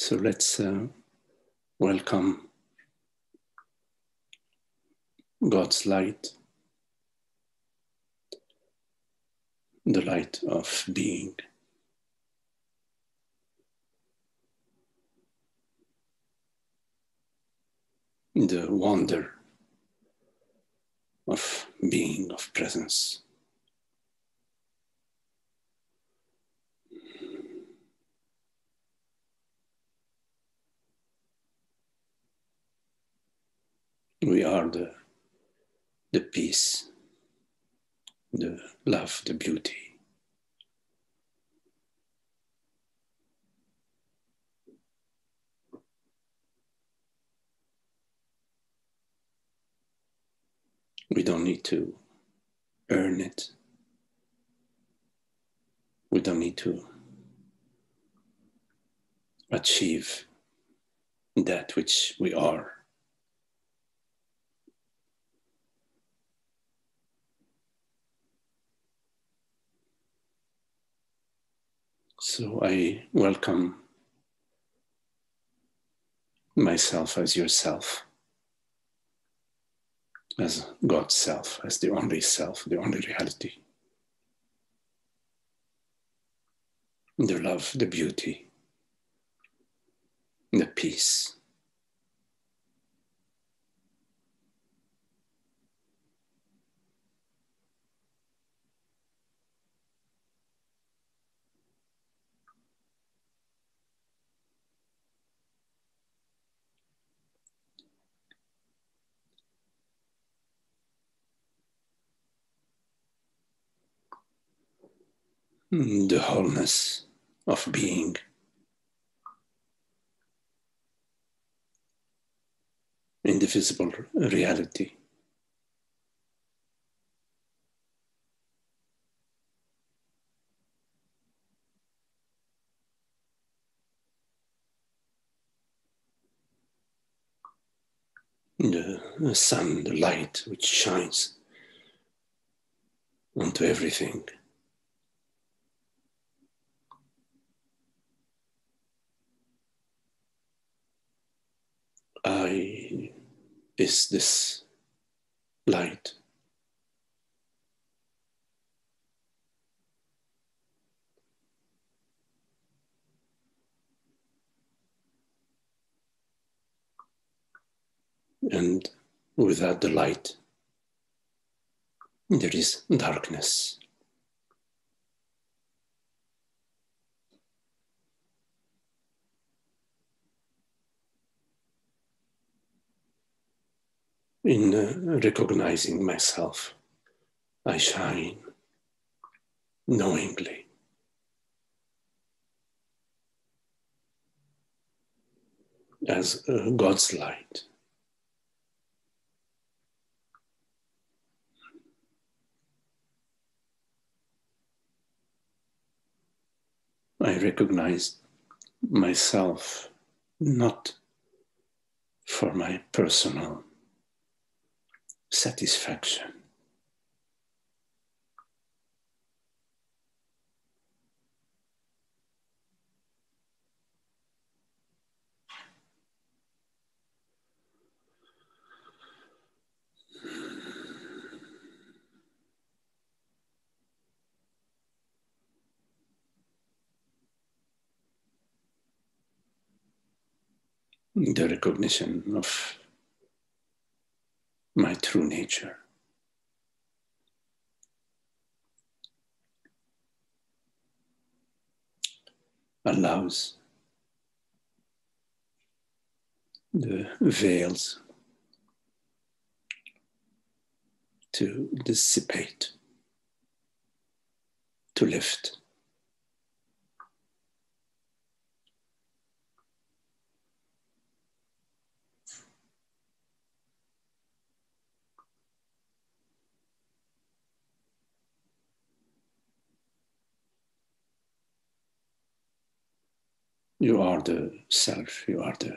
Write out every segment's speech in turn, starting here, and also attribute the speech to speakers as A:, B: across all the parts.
A: So let's uh, welcome God's light, the light of being. The wonder of being, of presence. We are the, the peace, the love, the beauty. We don't need to earn it. We don't need to achieve that which we are. So I welcome myself as yourself, as God's self, as the only self, the only reality. The love, the beauty, the peace. Hmm, the wholeness of being. Indivisible reality. The sun, the light which shines onto everything. I is this light. And without the light, there is darkness. In uh, recognizing myself, I shine knowingly. As uh, God's light. I recognize myself not for my personal satisfaction. The recognition of my true nature. Allows the veils to dissipate, to lift. You are the self, you are the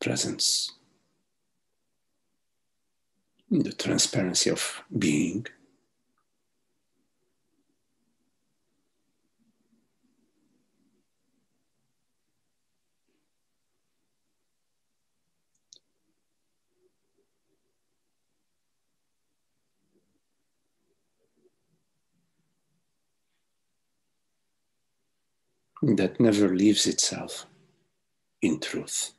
A: presence, the transparency of being. That never leaves itself in truth,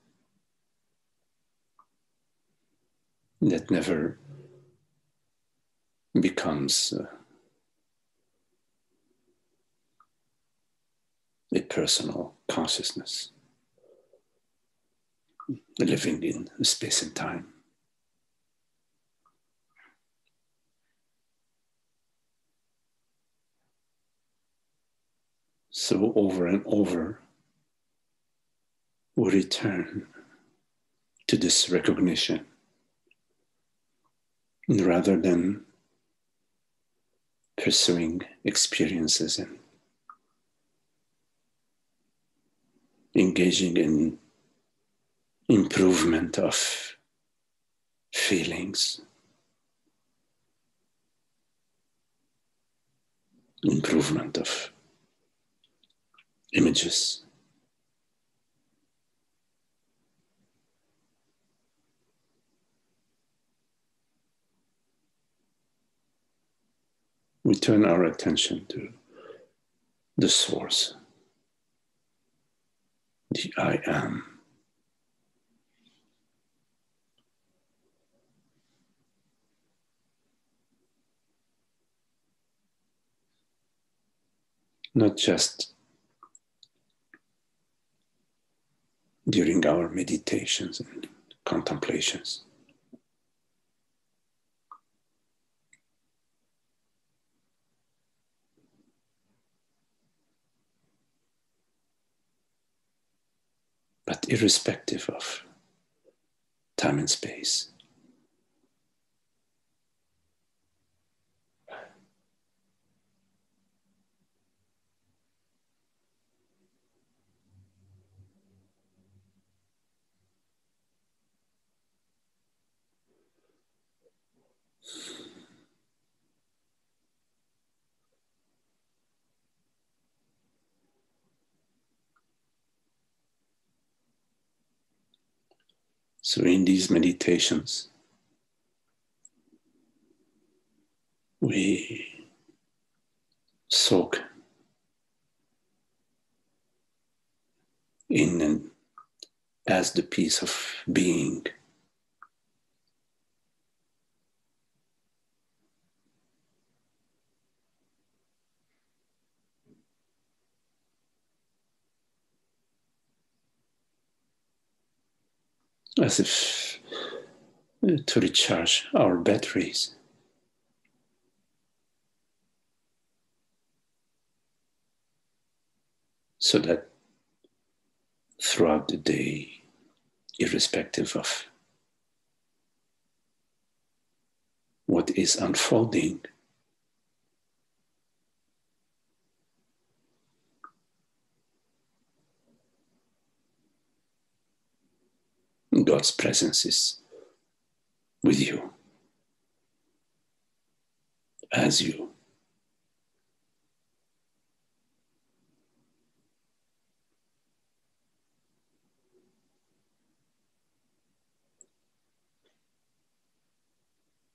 A: that never becomes uh, a personal consciousness, living in space and time. So, over and over, we return to this recognition. Rather than pursuing experiences and engaging in improvement of feelings, improvement of images. We turn our attention to the source, the I am. Not just during our meditations and contemplations. But irrespective of time and space. So, in these meditations, we soak in and as the peace of being. As if uh, to recharge our batteries. So that throughout the day, irrespective of what is unfolding, God's presence is with you, as you.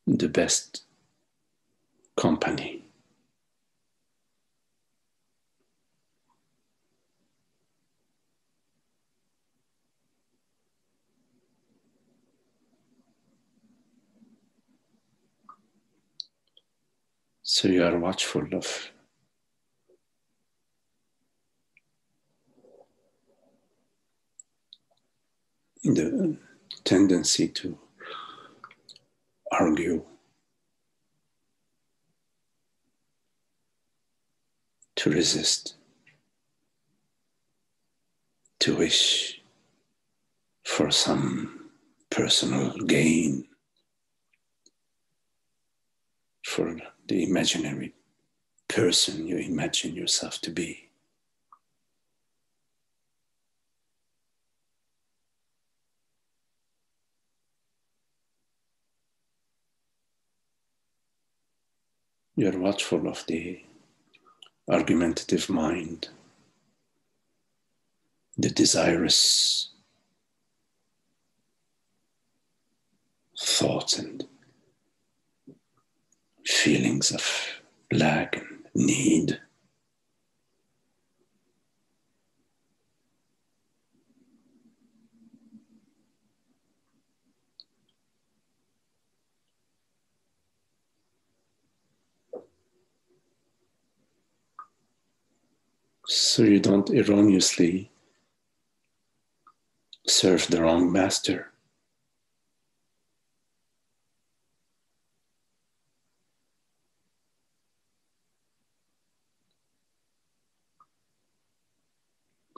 A: The best company. So you are watchful of the tendency to argue, to resist, to wish for some personal gain, for the imaginary person you imagine yourself to be. You're watchful of the argumentative mind, the desirous thoughts and feelings of lack and need. So you don't erroneously serve the wrong master.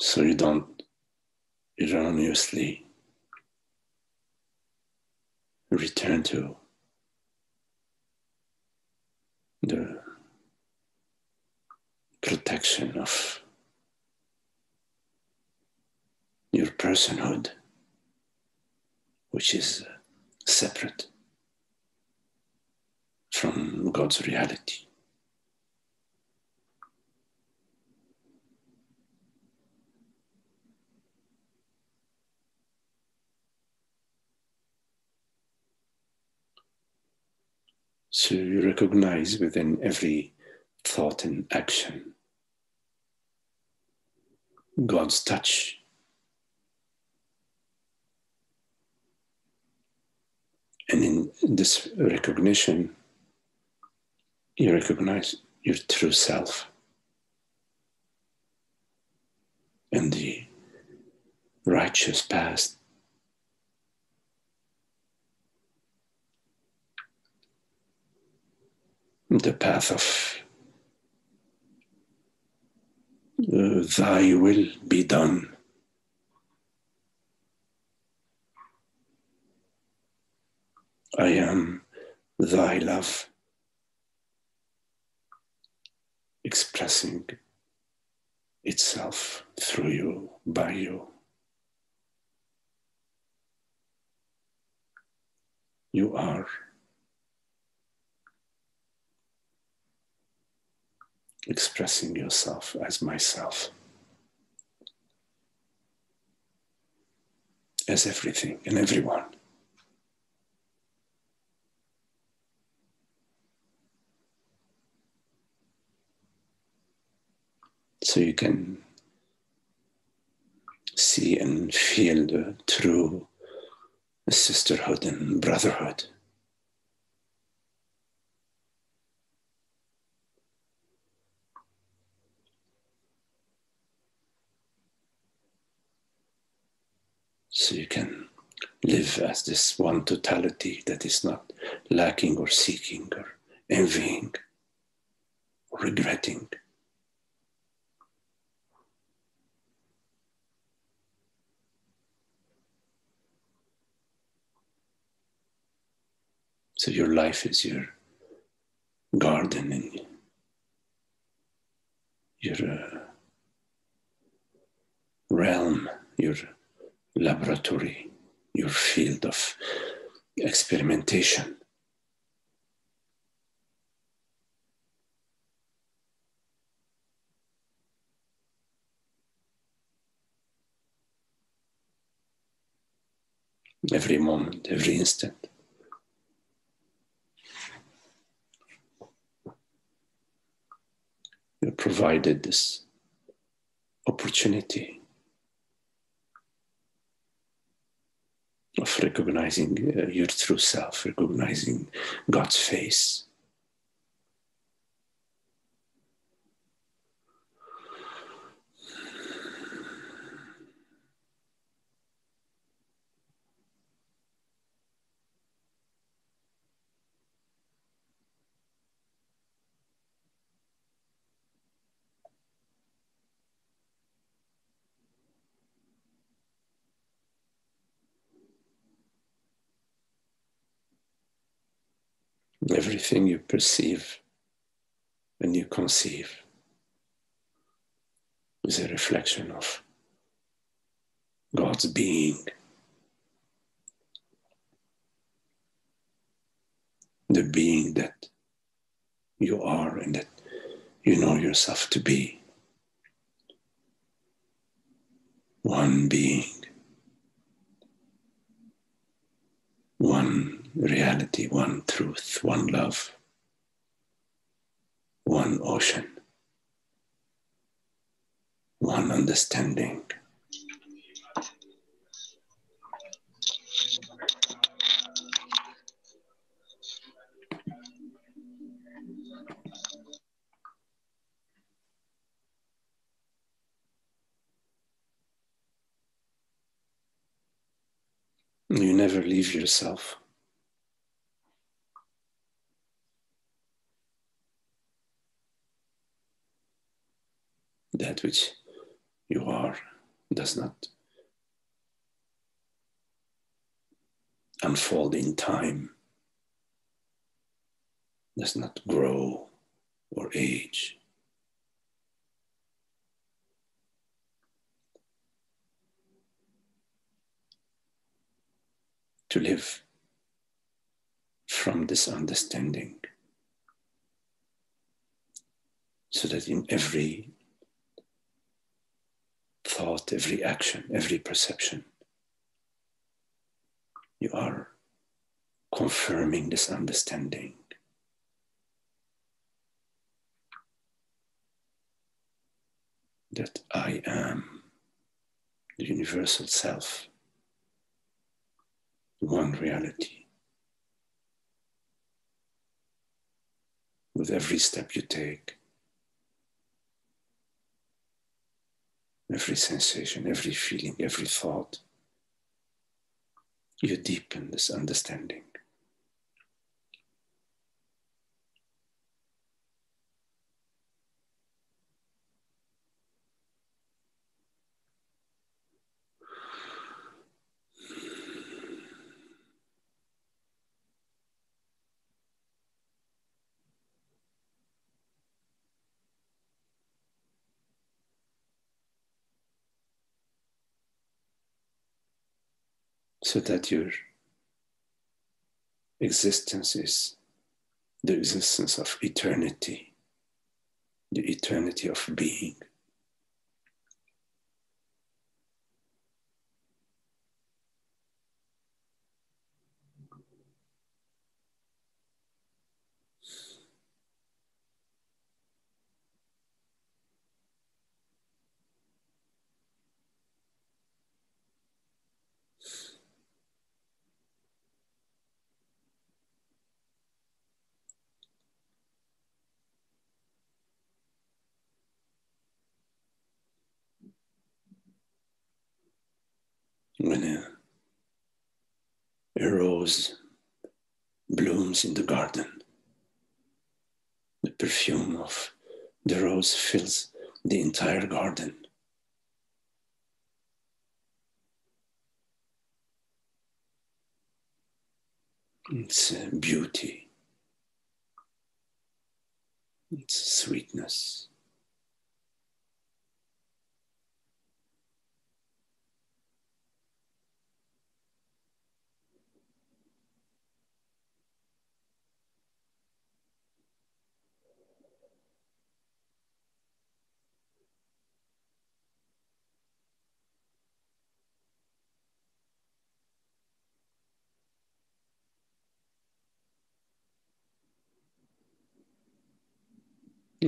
A: So you don't erroneously return to the protection of your personhood, which is separate from God's reality. You recognize within every thought and action God's touch. And in this recognition, you recognize your true self and the righteous past. The path of uh, thy will be done. I am thy love, expressing itself through you, by you. You are expressing yourself as myself, as everything and everyone. So you can see and feel the true sisterhood and brotherhood. So you can live as this one totality that is not lacking or seeking or envying or regretting. So your life is your garden and your uh, realm, your laboratory, your field of experimentation. Every moment, every instant. You're provided this opportunity of recognizing uh, your true self, recognizing God's face. Everything you perceive and you conceive is a reflection of God's being. The being that you are and that you know yourself to be. One being, one reality, one truth, one love, one ocean, one understanding. You never leave yourself. That which you are does not unfold in time, does not grow or age. To live from this understanding so that in every thought, every action, every perception, you are confirming this understanding. That I am the universal self, one reality. With every step you take, every sensation, every feeling, every thought, you deepen this understanding. So that your existence is the existence of eternity, the eternity of being. when a, a rose blooms in the garden, the perfume of the rose fills the entire garden. It's beauty, it's sweetness.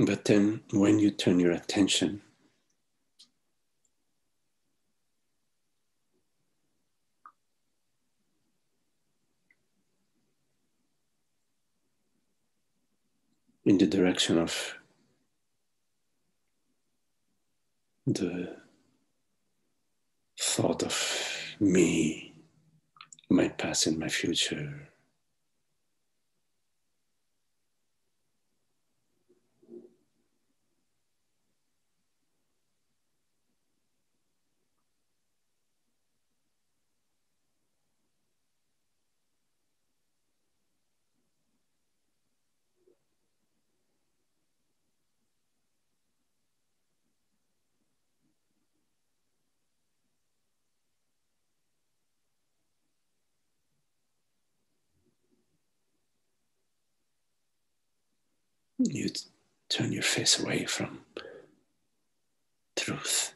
A: But then, when you turn your attention in the direction of the thought of me, my past and my future, you turn your face away from truth.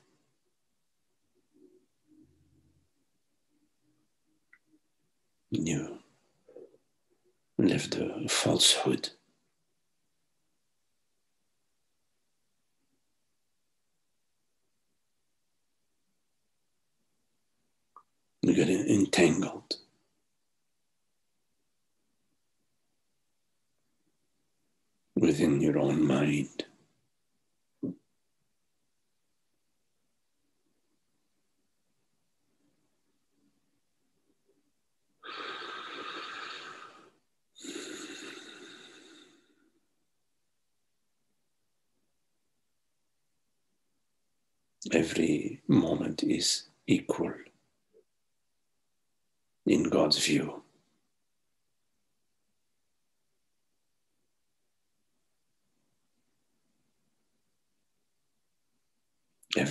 A: You live the falsehood. You get entangled. within your own mind. Every moment is equal in God's view.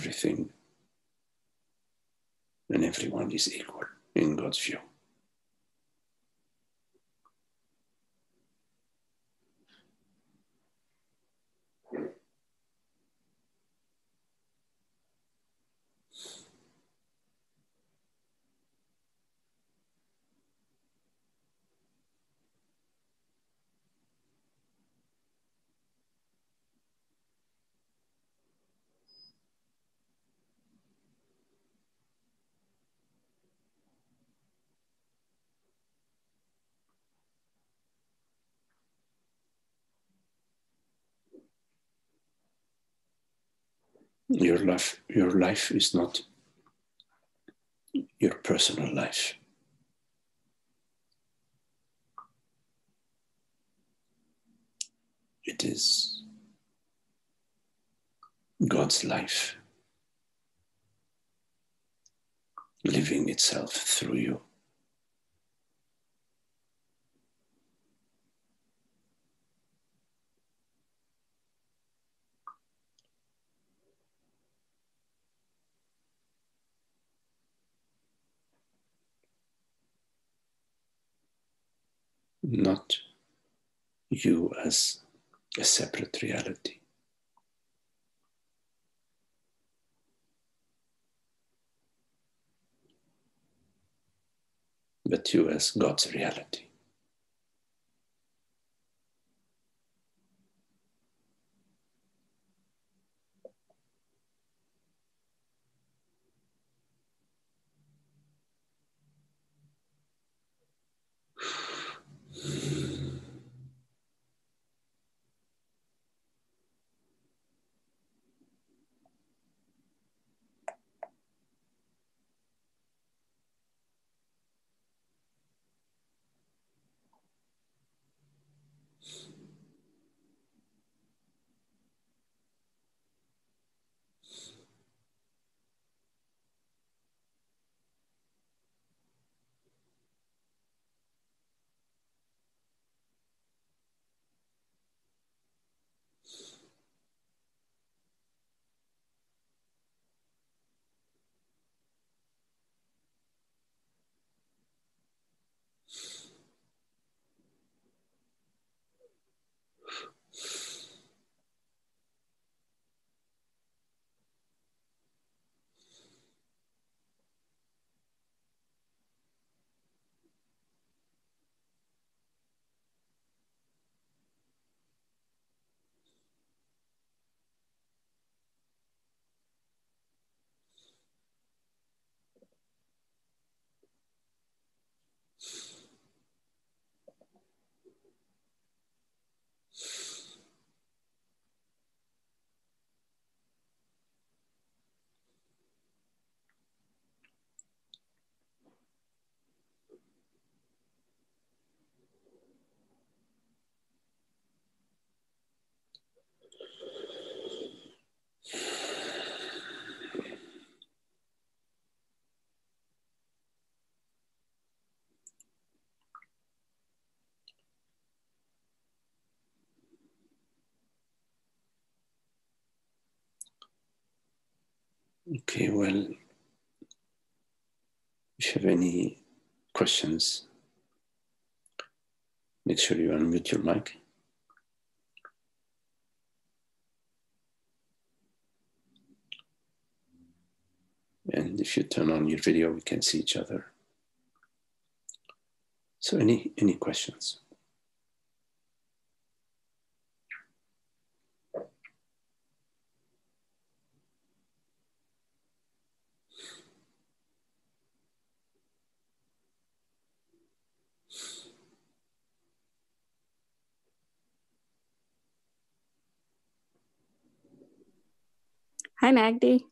A: Everything and everyone is equal in God's view. Your life, your life is not your personal life. It is God's life living itself through you. Not you as a separate reality. But you as God's reality. Okay, well, if you have any questions, make sure you unmute your mic. And if you turn on your video, we can see each other. So any, any questions?
B: Hi, Magdi.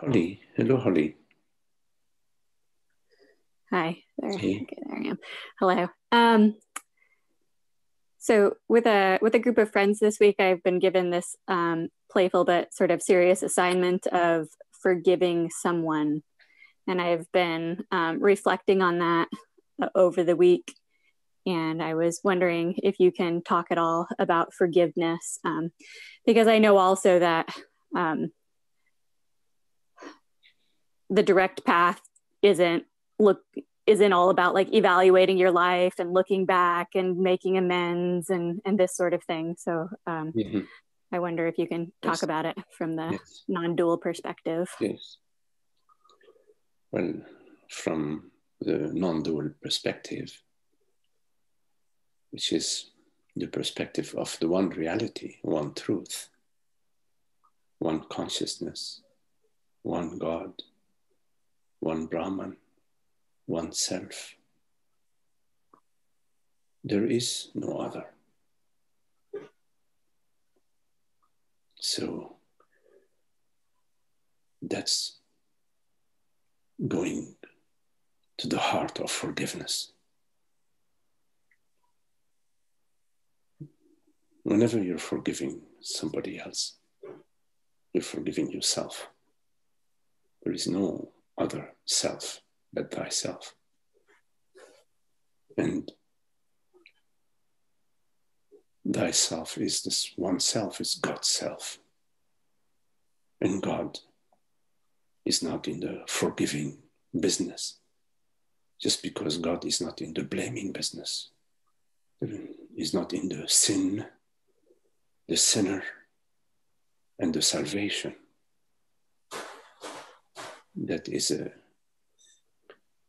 A: Holly. Hello, Holly.
B: Hi. There, hey. okay, there I am. Hello. Um, so with a with a group of friends this week, I've been given this um, playful but sort of serious assignment of forgiving someone. And I've been um, reflecting on that uh, over the week. And I was wondering if you can talk at all about forgiveness, um, because I know also that um, the direct path isn't look isn't all about like evaluating your life and looking back and making amends and and this sort of thing. So um, mm-hmm. I wonder if you can talk yes. about it from the yes. non-dual perspective.
A: Yes. Well, from the non-dual perspective, which is the perspective of the one reality, one truth, one consciousness, one God, one Brahman, one self. There is no other. So that's going to the heart of forgiveness. Whenever you're forgiving somebody else, you're forgiving yourself. There is no other self but thyself. And thyself is this one self, is God's self. And God is not in the forgiving business, just because God is not in the blaming business. is not in the sin, the sinner, and the salvation. That is a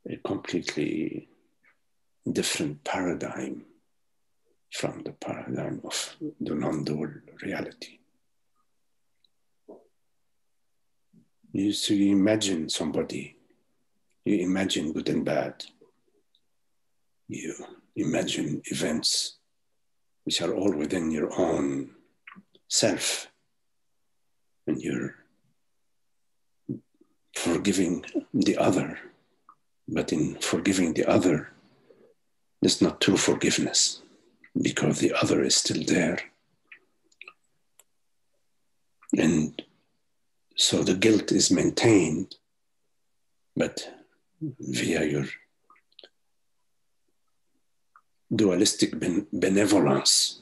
A: a completely different paradigm from the paradigm of the non-dual reality. You so you imagine somebody, you imagine good and bad, you imagine events which are all within your own self, and you're forgiving the other but in forgiving the other, it's not true forgiveness because the other is still there. And so the guilt is maintained, but via your dualistic benevolence,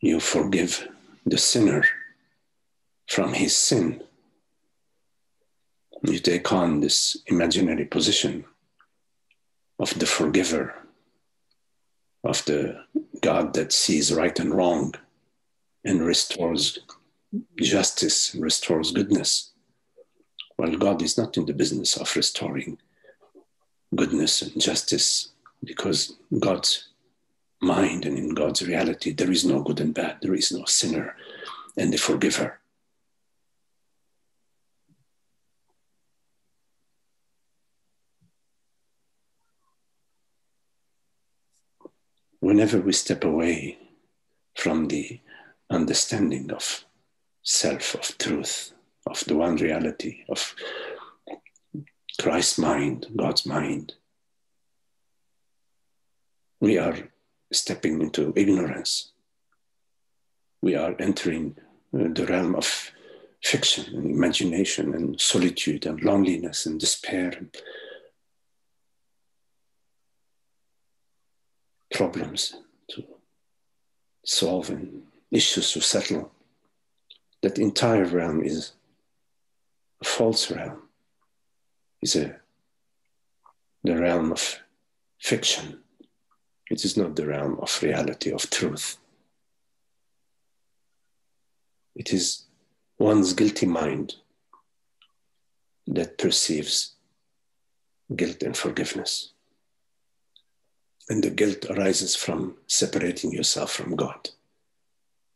A: you forgive the sinner from his sin you take on this imaginary position of the forgiver, of the God that sees right and wrong and restores justice, restores goodness. Well, God is not in the business of restoring goodness and justice because God's mind and in God's reality, there is no good and bad, there is no sinner and the forgiver. Whenever we step away from the understanding of self, of truth, of the one reality, of Christ's mind, God's mind, we are stepping into ignorance. We are entering uh, the realm of fiction and imagination and solitude and loneliness and despair and problems to solve and issues to settle. That entire realm is a false realm, is a, the realm of fiction. It is not the realm of reality, of truth. It is one's guilty mind that perceives guilt and forgiveness. And the guilt arises from separating yourself from God,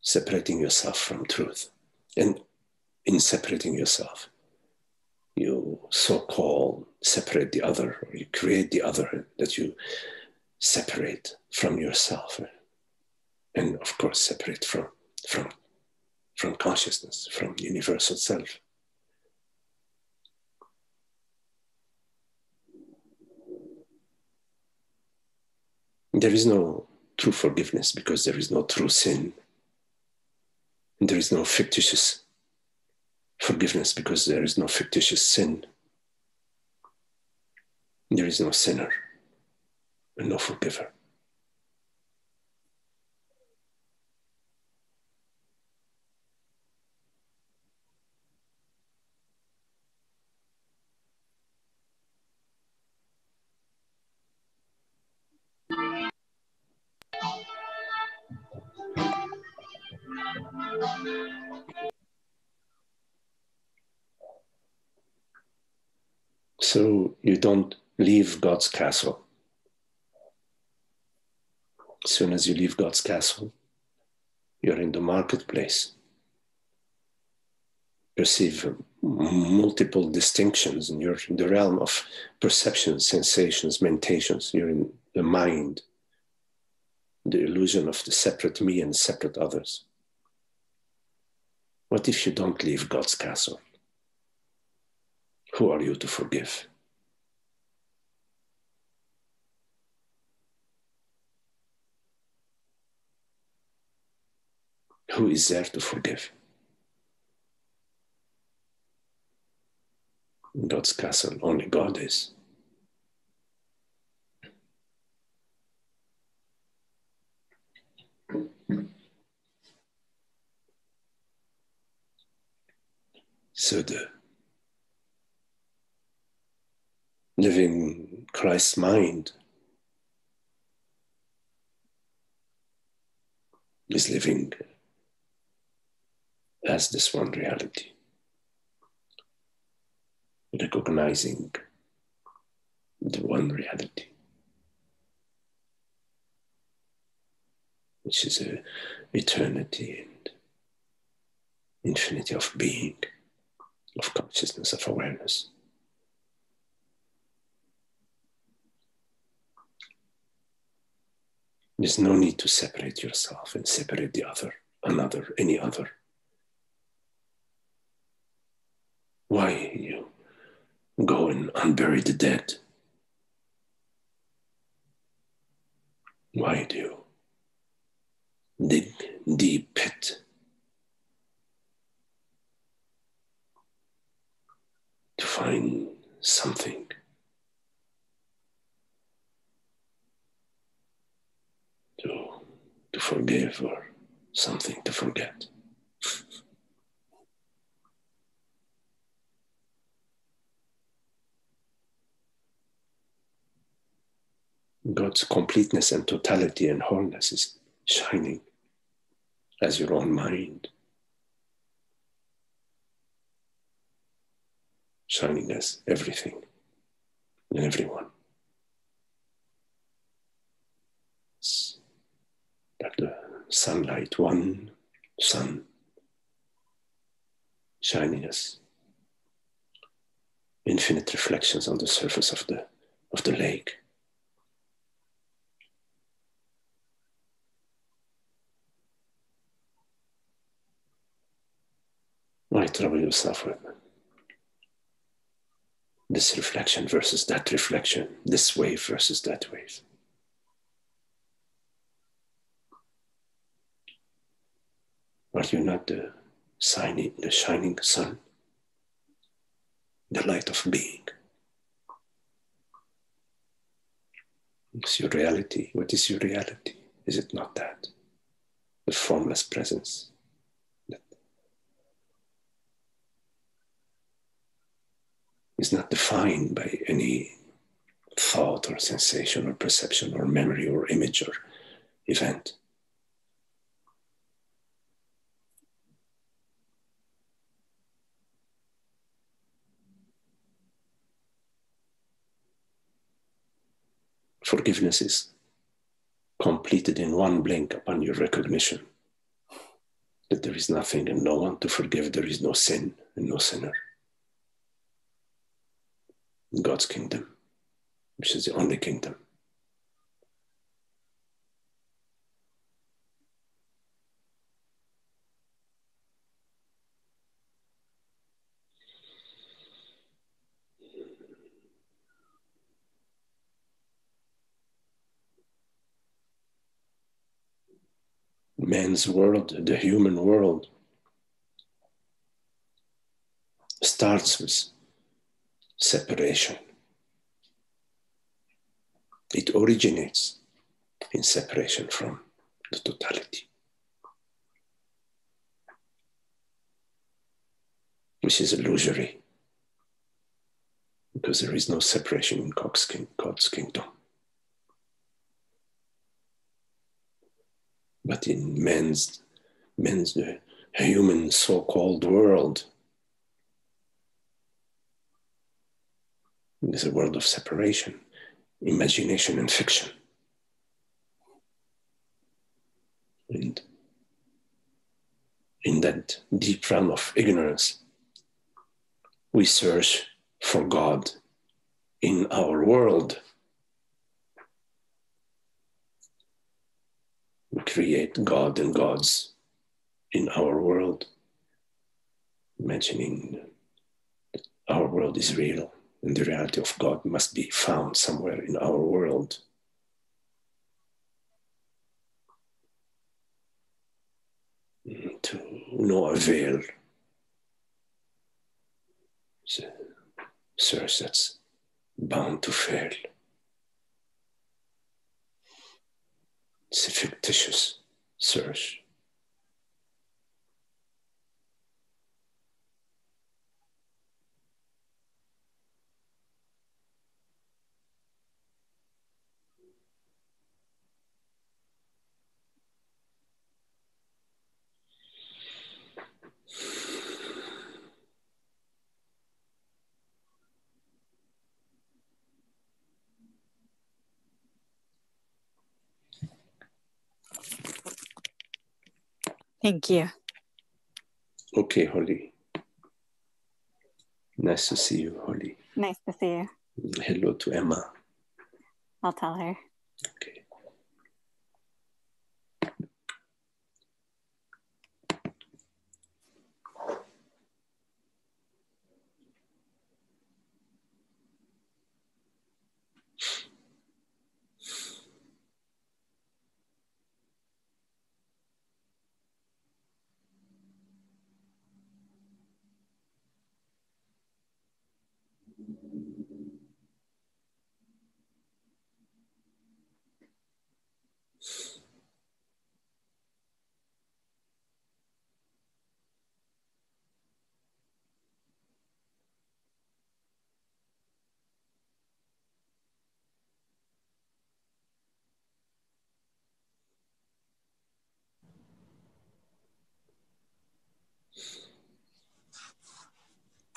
A: separating yourself from truth. And in separating yourself, you so called separate the other, or you create the other that you separate from yourself. And of course, separate from, from, from consciousness, from universal self. There is no true forgiveness because there is no true sin. And there is no fictitious forgiveness because there is no fictitious sin. There is no sinner and no forgiver. So you don't leave God's castle. As soon as you leave God's castle, you're in the marketplace. Perceive multiple distinctions, and you're in the realm of perceptions, sensations, mentations. You're in the mind, the illusion of the separate me and separate others. What if you don't leave God's castle? Who are you to forgive? Who is there to forgive? God's castle, only God is. So the living Christ's mind. Is living as this one reality, recognizing the one reality, which is a eternity and infinity of being, of consciousness, of awareness. There's no need to separate yourself and separate the other, another, any other. Why you go and unbury the dead? Why do you dig deep pit to find something to forgive or something to forget. God's completeness and totality and wholeness is shining as your own mind, shining as everything and everyone. It's like the sunlight, one sun shining as infinite reflections on the surface of the, of the lake. Why trouble yourself with this reflection versus that reflection, this wave versus that wave? Are you not the shining, the shining sun, the light of being? It's your reality. What is your reality? Is it not that? The formless presence that is not defined by any thought or sensation or perception or memory or image or event. Forgiveness is completed in one blink upon your recognition that there is nothing and no one to forgive, there is no sin and no sinner. In God's kingdom, which is the only kingdom. Man's world, the human world, starts with separation. It originates in separation from the totality. Which is illusory because there is no separation in God's, king, God's kingdom. But in man's, man's uh, human so-called world, there's a world of separation, imagination and fiction. And in that deep realm of ignorance, we search for God in our world. Create God and gods in our world, imagining our world is real and the reality of God must be found somewhere in our world. To no avail. So, search that's bound to fail. It's a fictitious search.
B: Thank you.
A: Okay, Holly. Nice to see you, Holly.
B: Nice to see you.
A: Hello to Emma.
B: I'll tell her.
A: Okay.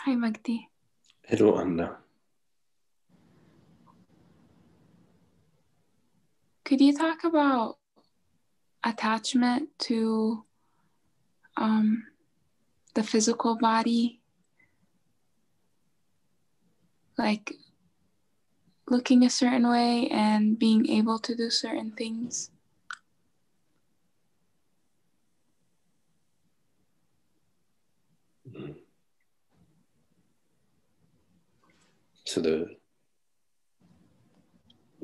C: Hi, Magdi.
A: Hello, Anna.
C: Could you talk about attachment to um, the physical body? Like looking a certain way and being able to do certain things?
A: So the,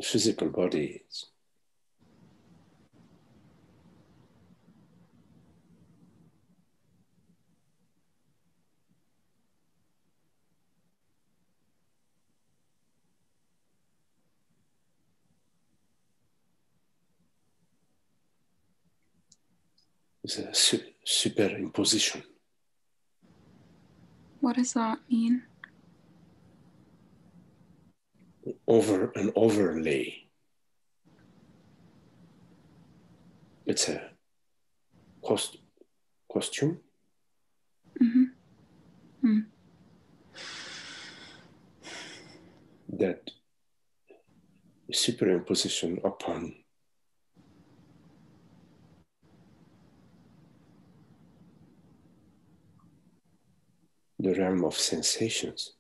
A: physical body is is a superimposition.
C: What does that mean?
A: Over an overlay. It's a cost, costume.
C: Mm-hmm. Mm.
A: That superimposition upon the realm of sensations.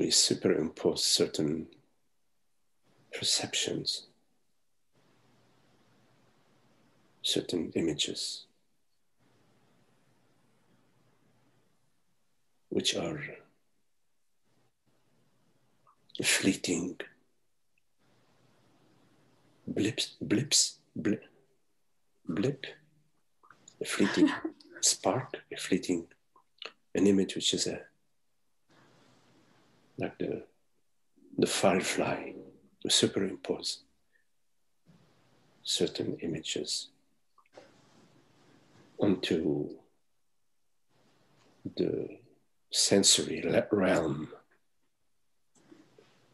A: We superimpose certain perceptions, certain images, which are fleeting blips, blips, blip, blip, a fleeting spark, a fleeting, an image which is a like the the firefly, to superimpose certain images onto the sensory realm.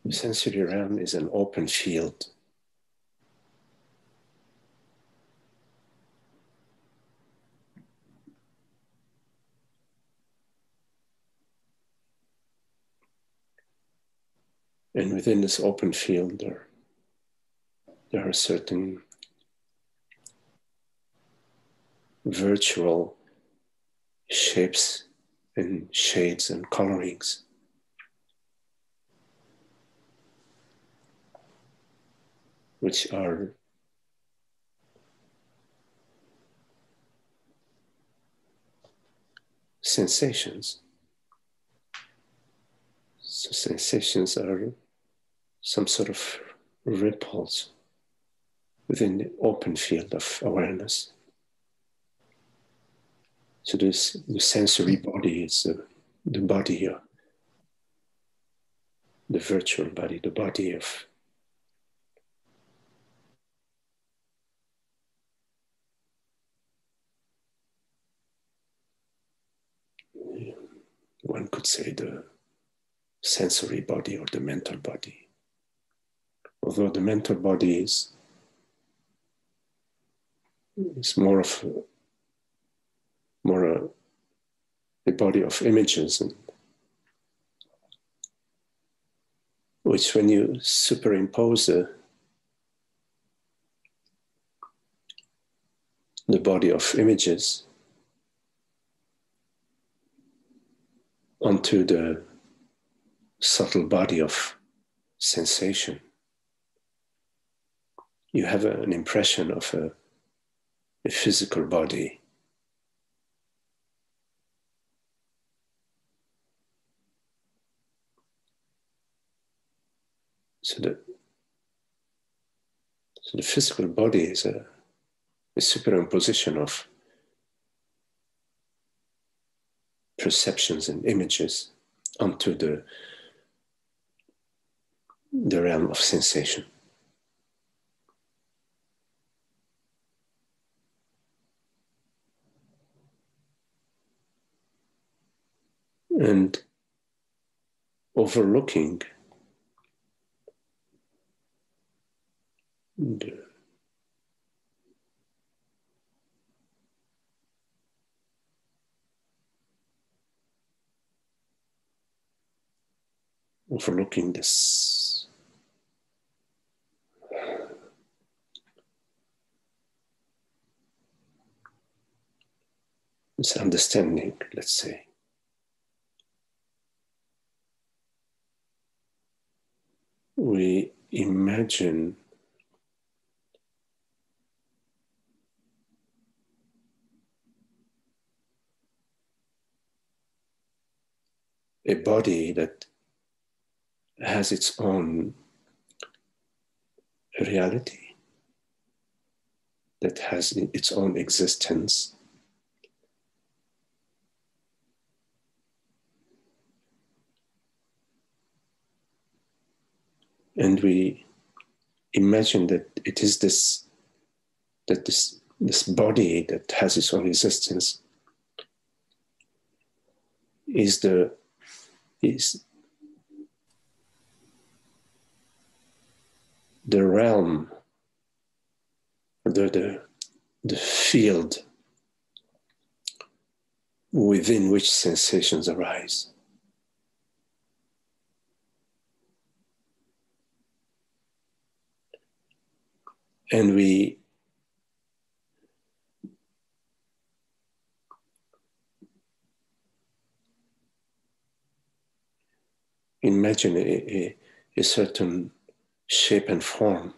A: The sensory realm is an open field And within this open field, there, there are certain virtual shapes and shades and colorings. Which are sensations. So, sensations are some sort of ripples within the open field of awareness. So this the sensory body is the, the body, uh, the virtual body, the body of one could say the sensory body or the mental body although the mental body is, is more of more a, a body of images and which when you superimpose the body of images onto the subtle body of sensation you have a, an impression of a, a physical body. So the, so the physical body is a, a superimposition of perceptions and images onto the, the realm of sensation. And overlooking the overlooking this this understanding, let's say. We imagine a body that has its own reality, that has its own existence. And we imagine that it is this that this this body that has its own existence is the is the realm the the, the field within which sensations arise and we imagine a, a, a, certain shape and form.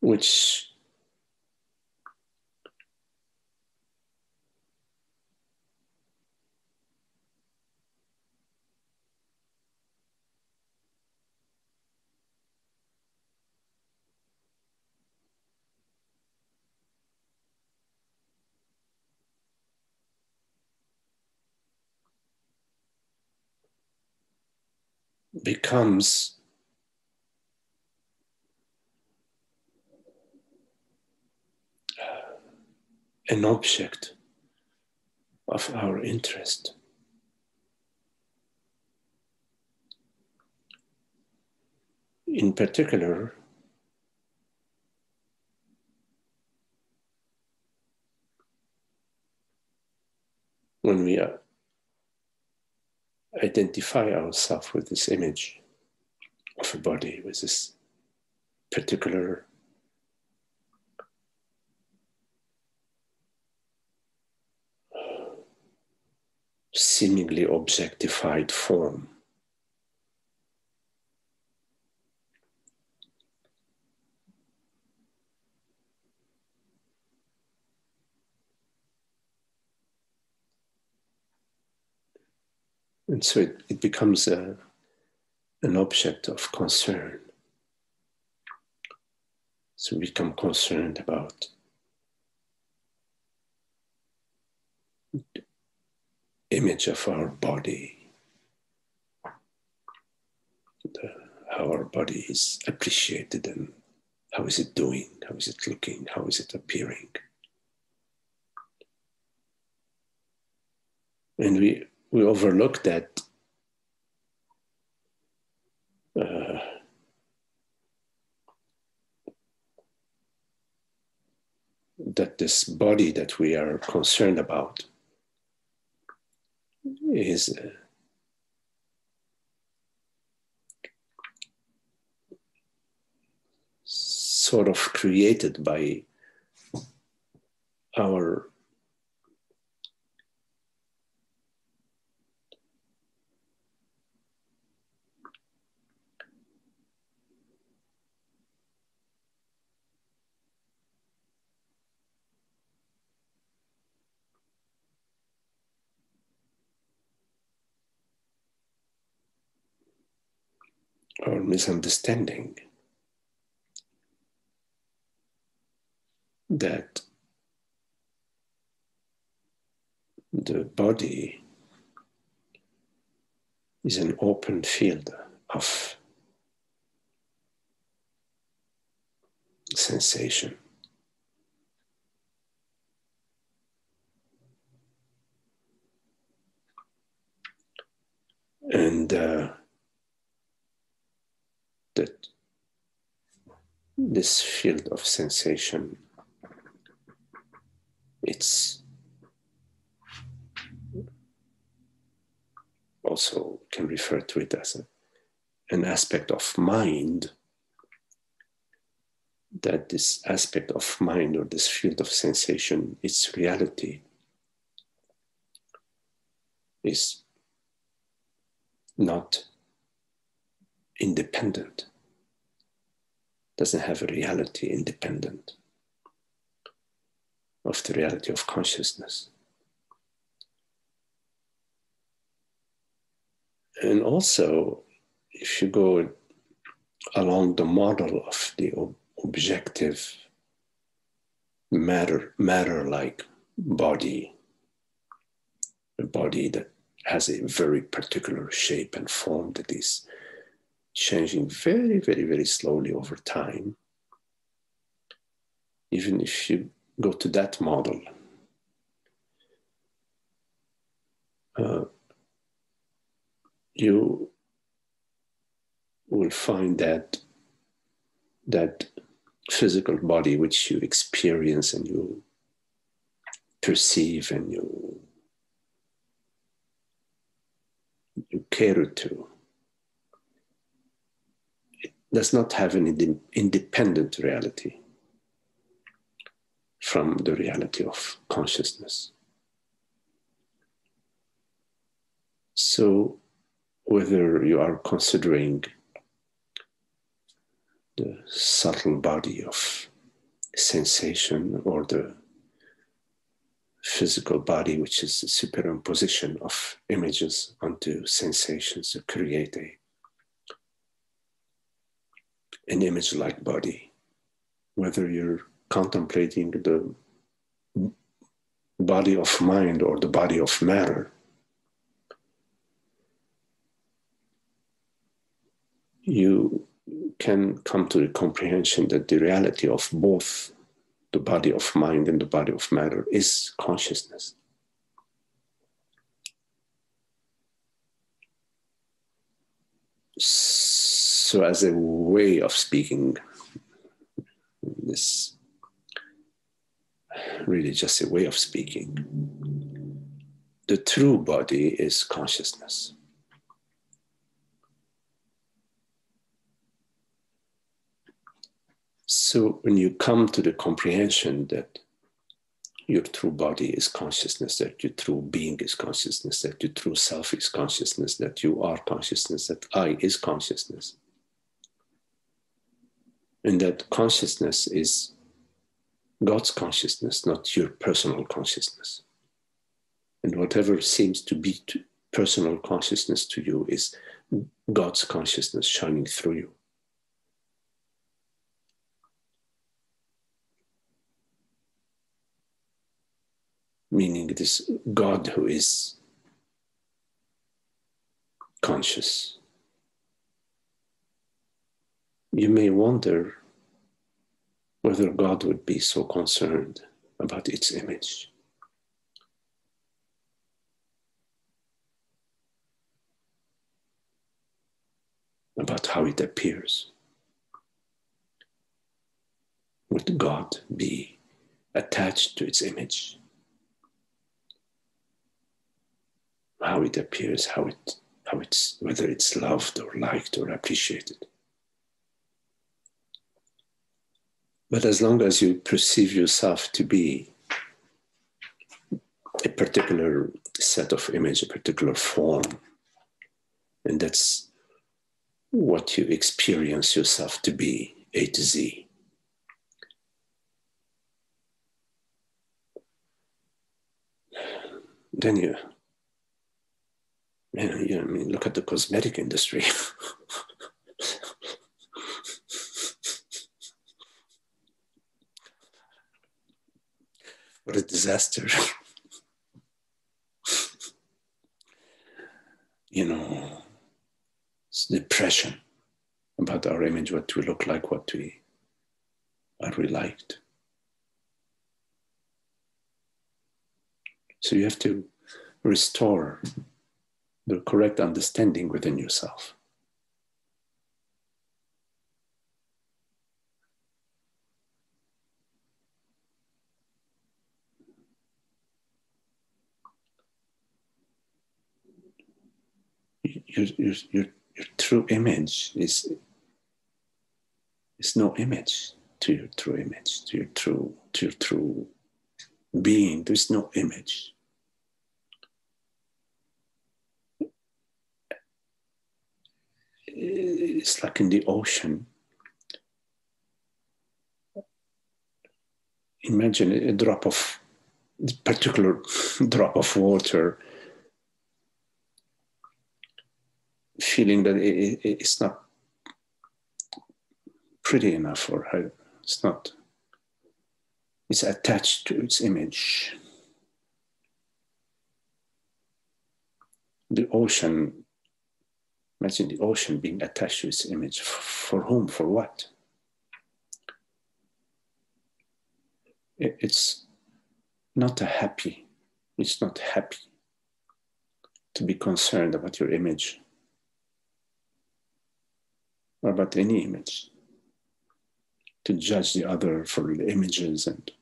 A: Which becomes an object of our interest. In particular, when we identify ourselves with this image of a body, with this particular seemingly objectified form. And so it, it becomes a, an object of concern. So we become concerned about image of our body, the, how our body is appreciated and how is it doing, how is it looking, how is it appearing. And we, we overlook that uh, that this body that we are concerned about is uh, sort of created by our or misunderstanding that the body is an open field of sensation. And uh, that this field of sensation it's also can refer to it as a, an aspect of mind that this aspect of mind or this field of sensation its reality is not independent, doesn't have a reality independent of the reality of consciousness. And also, if you go along the model of the objective matter matter like body a body that has a very particular shape and form that is changing very, very, very slowly over time. Even if you go to that model, uh, you will find that that physical body which you experience and you perceive and you you cater to does not have an ind- independent reality from the reality of consciousness. So, whether you are considering the subtle body of sensation or the physical body, which is the superimposition of images onto sensations to create a an image like body, whether you're contemplating the body of mind or the body of matter. you can come to the comprehension that the reality of both the body of mind and the body of matter is consciousness. So, as a way of speaking, this really just a way of speaking. The true body is consciousness. So when you come to the comprehension that your true body is consciousness, that your true being is consciousness, that your true self is consciousness, that you are consciousness, that I is consciousness. And that consciousness is God's consciousness, not your personal consciousness. And whatever seems to be to personal consciousness to you is God's consciousness shining through you. Meaning it is God who is conscious. You may wonder whether God would be so concerned about its image. About how it appears. Would God be attached to its image? How it appears, how it, how it's, whether it's loved or liked or appreciated. But as long as you perceive yourself to be a particular set of image, a particular form, and that's what you experience yourself to be, A to Z. Then you, you, know, you I mean, look at the cosmetic industry. What a disaster. you know, it's depression about our image, what we look like, what we are we liked. So you have to restore the correct understanding within yourself. Your, your, your, your true image is, is no image to your true image, to your true, to your true being. There's no image. It's like in the ocean. Imagine a drop of, particular drop of water feeling that it, it, it's not pretty enough or it's not it's attached to its image. The ocean imagine the ocean being attached to its image. For whom? For what? It's not a happy it's not happy to be concerned about your image or about any image, to judge the other for the images and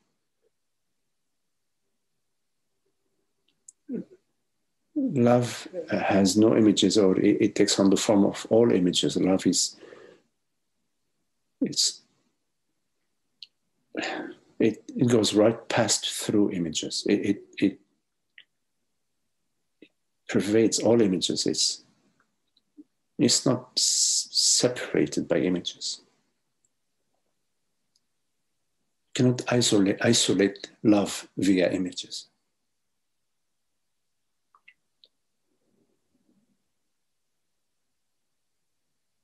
A: love has no images or it, it, takes on the form of all images. Love is it's it, it goes right past through images. It, it, it pervades all images. It's it's not separated by images. You cannot isolate, isolate love via images.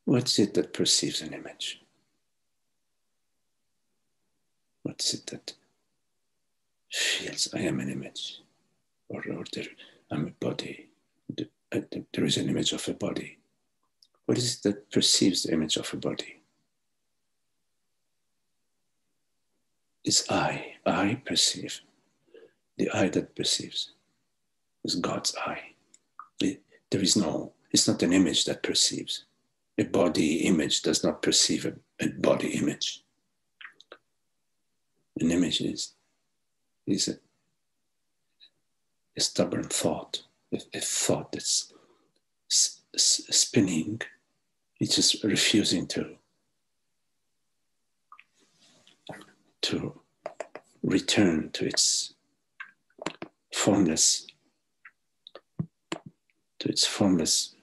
A: What's it that perceives an image? What's it that feels I am an image? Or, or there, I'm a body. Uh, there is an image of a body What is it that perceives the image of a body? It's I. I perceive. The eye that perceives is God's eye. There is no, it's not an image that perceives. A body image does not perceive a, a body image. An image is, is a, a stubborn thought, a, a thought that's spinning, it's just refusing to to return to its formless to its formless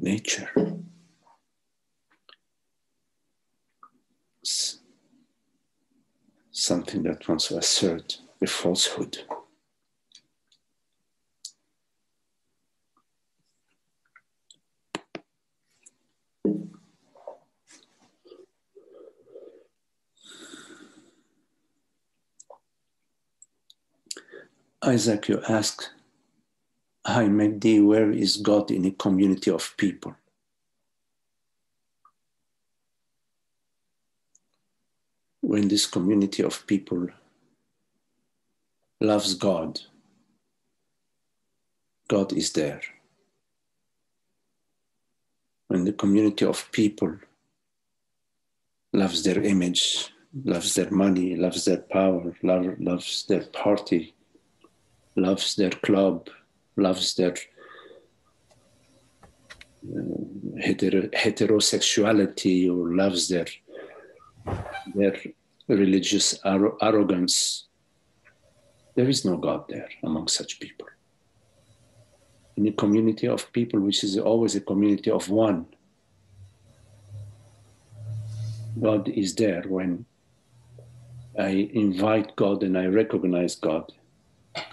A: nature. Something that wants to assert a falsehood. Isaac, you asked, Hi, Magdi, where is God in a community of people? When this community of people loves God, God is there. When the community of people loves their image, loves their money, loves their power, love, loves their party, loves their club, loves their uh, hetero- heterosexuality, or loves their their religious ar- arrogance. There is no God there among such people. In a community of people, which is always a community of one, God is there when I invite God and I recognize God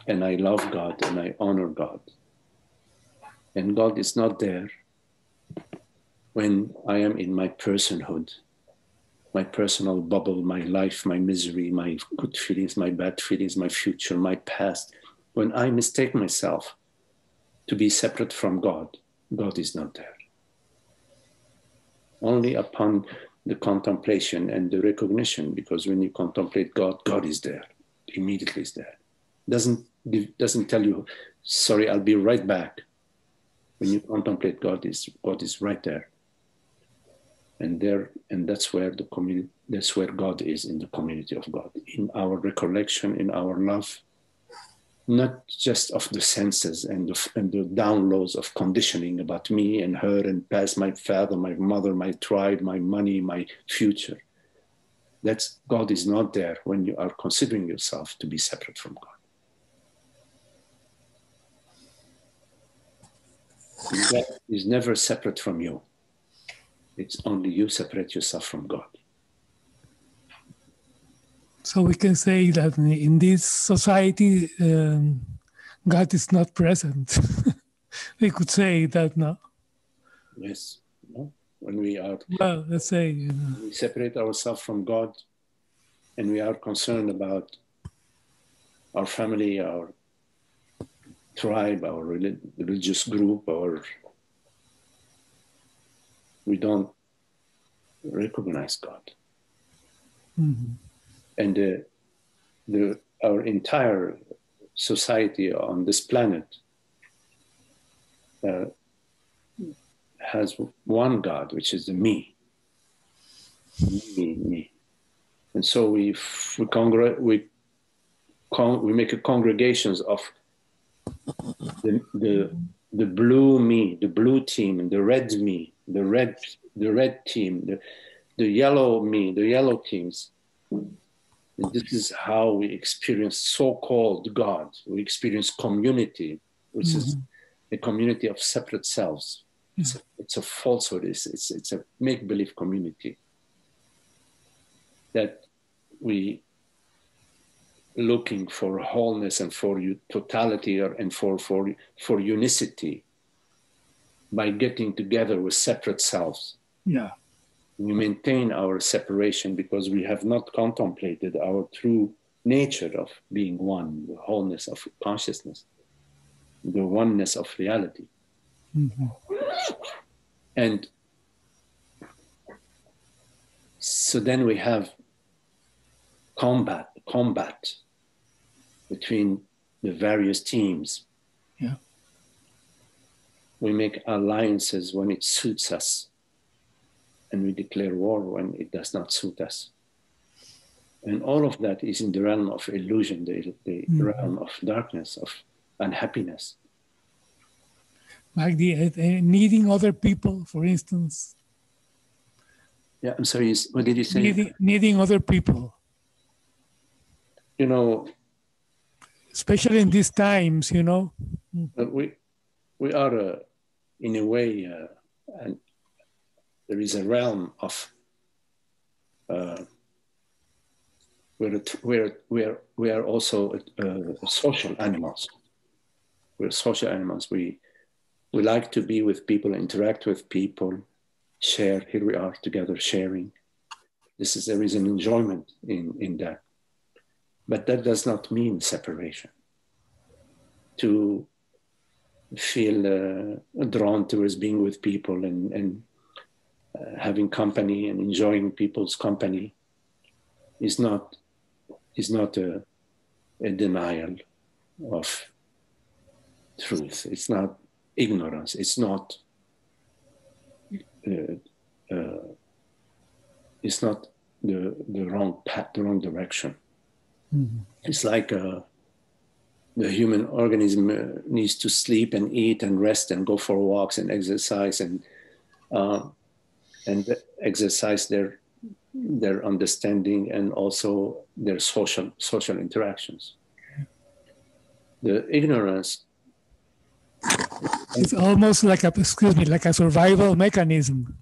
A: and I love God and I honor God. And God is not there when I am in my personhood, my personal bubble, my life, my misery, my good feelings, my bad feelings, my future, my past. When I mistake myself to be separate from God, God is not there. Only upon the contemplation and the recognition, because when you contemplate God, God is there, immediately is there doesn't doesn't tell you, sorry, I'll be right back. When you contemplate God is God is right there. And there and that's where the community that's where God is in the community of God, in our recollection, in our love, not just of the senses and the, and the downloads of conditioning about me and her and past my father, my mother, my tribe, my money, my future. That's God is not there when you are considering yourself to be separate from God. God is never separate from you. It's only you separate yourself from God.
D: So we can say that in this society, um, God is not present. we could say that now.
A: Yes. No? When we are,
D: well, let's say, you know.
A: we separate ourselves from God and we are concerned about our family, our tribe, our religious group, or we don't recognize God.
D: Mm-hmm.
A: And the, the, our entire society on this planet uh, has one God, which is the me. Me, me. And so we, we, congr- we, con- we make a congregations of the, the, the blue me, the blue team, the red me, the red, the red team, the, the yellow me, the yellow teams. And this is how we experience so-called God. We experience community, which mm-hmm. is a community of separate selves. It's a, it's a falsehood. It's, it's, it's a make-believe community that we looking for wholeness and for totality or, and for, for, for unicity by getting together with separate selves.
D: Yeah.
A: We maintain our separation because we have not contemplated our true nature of being one, the wholeness of consciousness, the oneness of reality.
D: Mm-hmm.
A: And so then we have combat, combat between the various teams.
D: Yeah.
A: We make alliances when it suits us, and we declare war when it does not suit us. And all of that is in the realm of illusion, the, the mm. realm of darkness, of unhappiness.
D: Like the uh, needing other people, for instance.
A: Yeah, I'm sorry, what did you say?
D: Needing, needing other people.
A: You know,
D: especially in these times, you know.
A: We, we are, uh, in a way, uh, and there is a realm of uh, we're, we're, we're, we are also uh, social animals. We're social animals. We, we like to be with people, interact with people, share. Here we are together sharing. This is, there is an enjoyment in, in that. But that does not mean separation. To feel uh, drawn towards being with people and, and uh, having company and enjoying people's company is not is not a, a denial of truth. It's not ignorance. It's not. Uh, uh, it's not the the wrong path, the wrong direction. Mm-hmm. It's like uh, the human organism uh, needs to sleep and eat and rest and go for walks and exercise and uh, and exercise their their understanding and also their social social interactions. The ignorance.
D: It's almost like a excuse me, like a survival mechanism.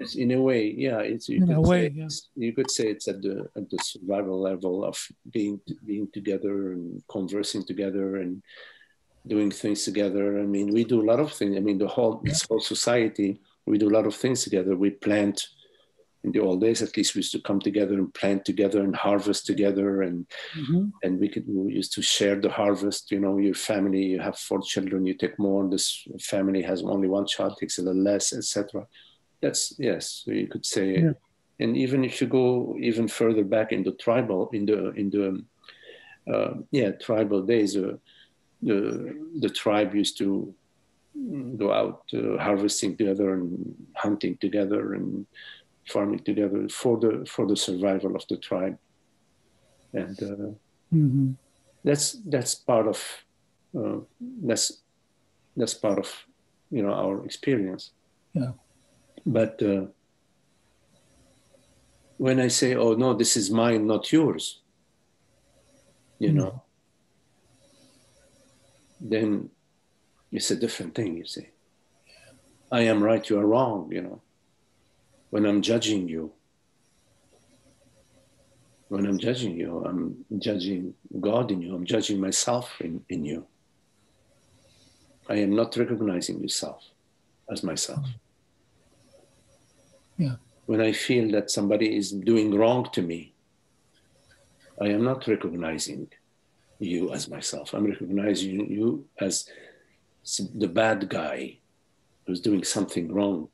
A: It's in a way, yeah. It's
D: in a way, yeah.
A: you could say it's at the at the survival level of being being together and conversing together and doing things together. I mean, we do a lot of things. I mean, the whole this whole society, we do a lot of things together. We plant in the old days, at least we used to come together and plant together and harvest together, and mm-hmm. and we could we used to share the harvest. You know, your family, you have four children, you take more. This family has only one child, takes a little less, etc. That's yes, you could say. Yeah. And even if you go even further back in the tribal, in the in the uh, yeah tribal days, uh, the the tribe used to go out uh, harvesting together and hunting together and farming together for the for the survival of the tribe, and uh, mm-hmm. that's that's part of uh, that's that's part of you know our experience.
D: Yeah,
A: but. Uh, when I say, "Oh no, this is mine, not yours," you mm-hmm. know, then it's a different thing. You see, I am right, you are wrong. You know, when I'm judging you, when I'm judging you, I'm judging God in you, I'm judging myself in, in you. I am not recognizing yourself as myself.
D: Yeah.
A: When I feel that somebody is doing wrong to me, I am not recognizing you as myself. I'm recognizing you as the bad guy who's doing something wrong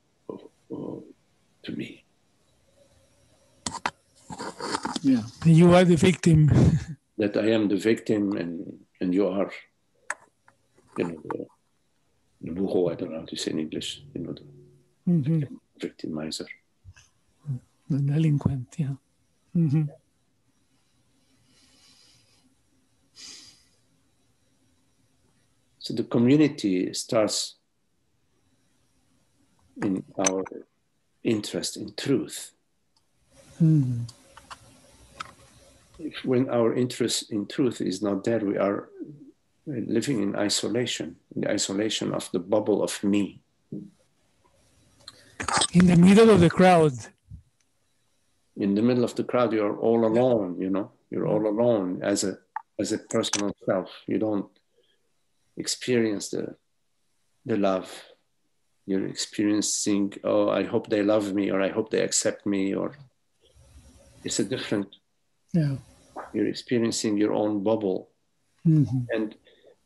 A: to me.
D: Yeah, you are the victim.
A: that I am the victim, and and you are, you know, the, the buho, I don't know how to say in English. You know, the mm-hmm. Victimizer.
D: The delinquent, yeah. Mm-hmm.
A: So the community starts in our interest in truth.
D: Mm.
A: If, when our interest in truth is not there, we are living in isolation, in the isolation of the bubble of me.
D: In the middle of the crowd.
A: In the middle of the crowd, you're all alone, you know, you're all alone as a as a personal self. You don't experience the the love you're experiencing oh i hope they love me or i hope they accept me or it's a different
D: yeah
A: you're experiencing your own bubble
D: mm-hmm.
A: and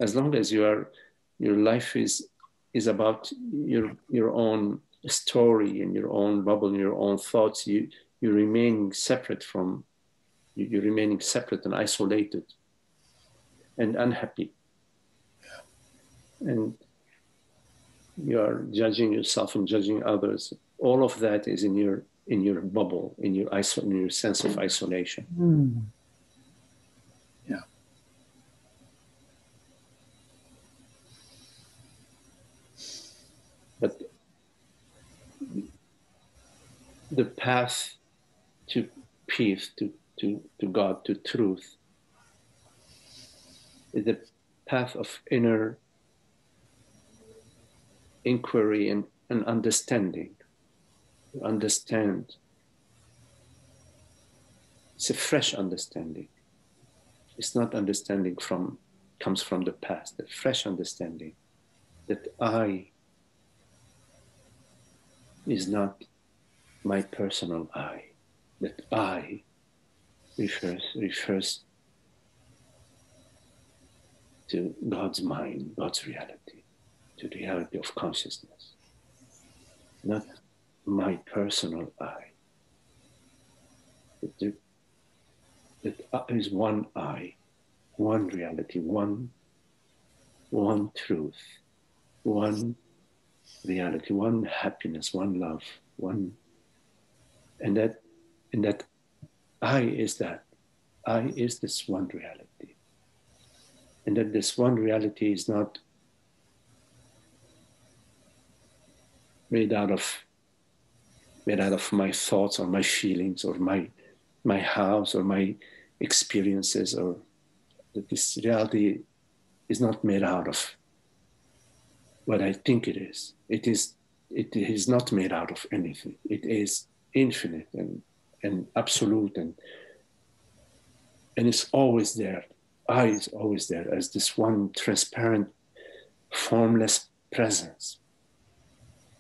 A: as long as you are your life is is about your your own story in your own bubble in your own thoughts. You you remaining separate from you, you're remaining separate and isolated and unhappy. And you are judging yourself and judging others. All of that is in your in your bubble, in your iso- in your sense of isolation.
D: Mm.
A: Yeah. But the path to peace, to, to, to God, to truth, is the path of inner inquiry and, and understanding. understand. It's a fresh understanding. It's not understanding from comes from the past, a fresh understanding that I is not my personal I, that I refers refers to God's mind, God's reality, to the reality of consciousness, not my personal I. That there is one I, one reality, one, one truth, one reality, one happiness, one love, one, and that, and that I is that, I is this one reality, and that this one reality is not made out of made out of my thoughts or my feelings or my my house or my experiences or that this reality is not made out of what I think it is. It is it is not made out of anything. It is infinite and and absolute and and it's always there. I is always there as this one transparent, formless presence.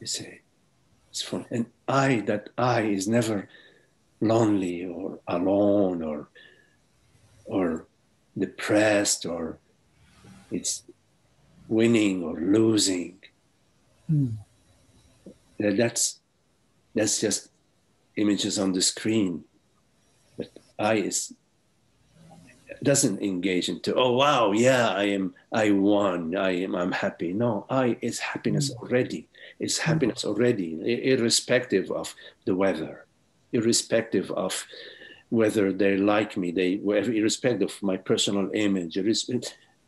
A: You see, it's fun. And I, that I is never lonely or alone or or depressed or it's winning or losing. Mm. That's that's just images on the screen. But I is doesn't engage into oh wow yeah I am I won I am I'm happy. No, I is happiness mm. already. It's happiness already, irrespective of the weather, irrespective of whether they like me, they irrespective of my personal image.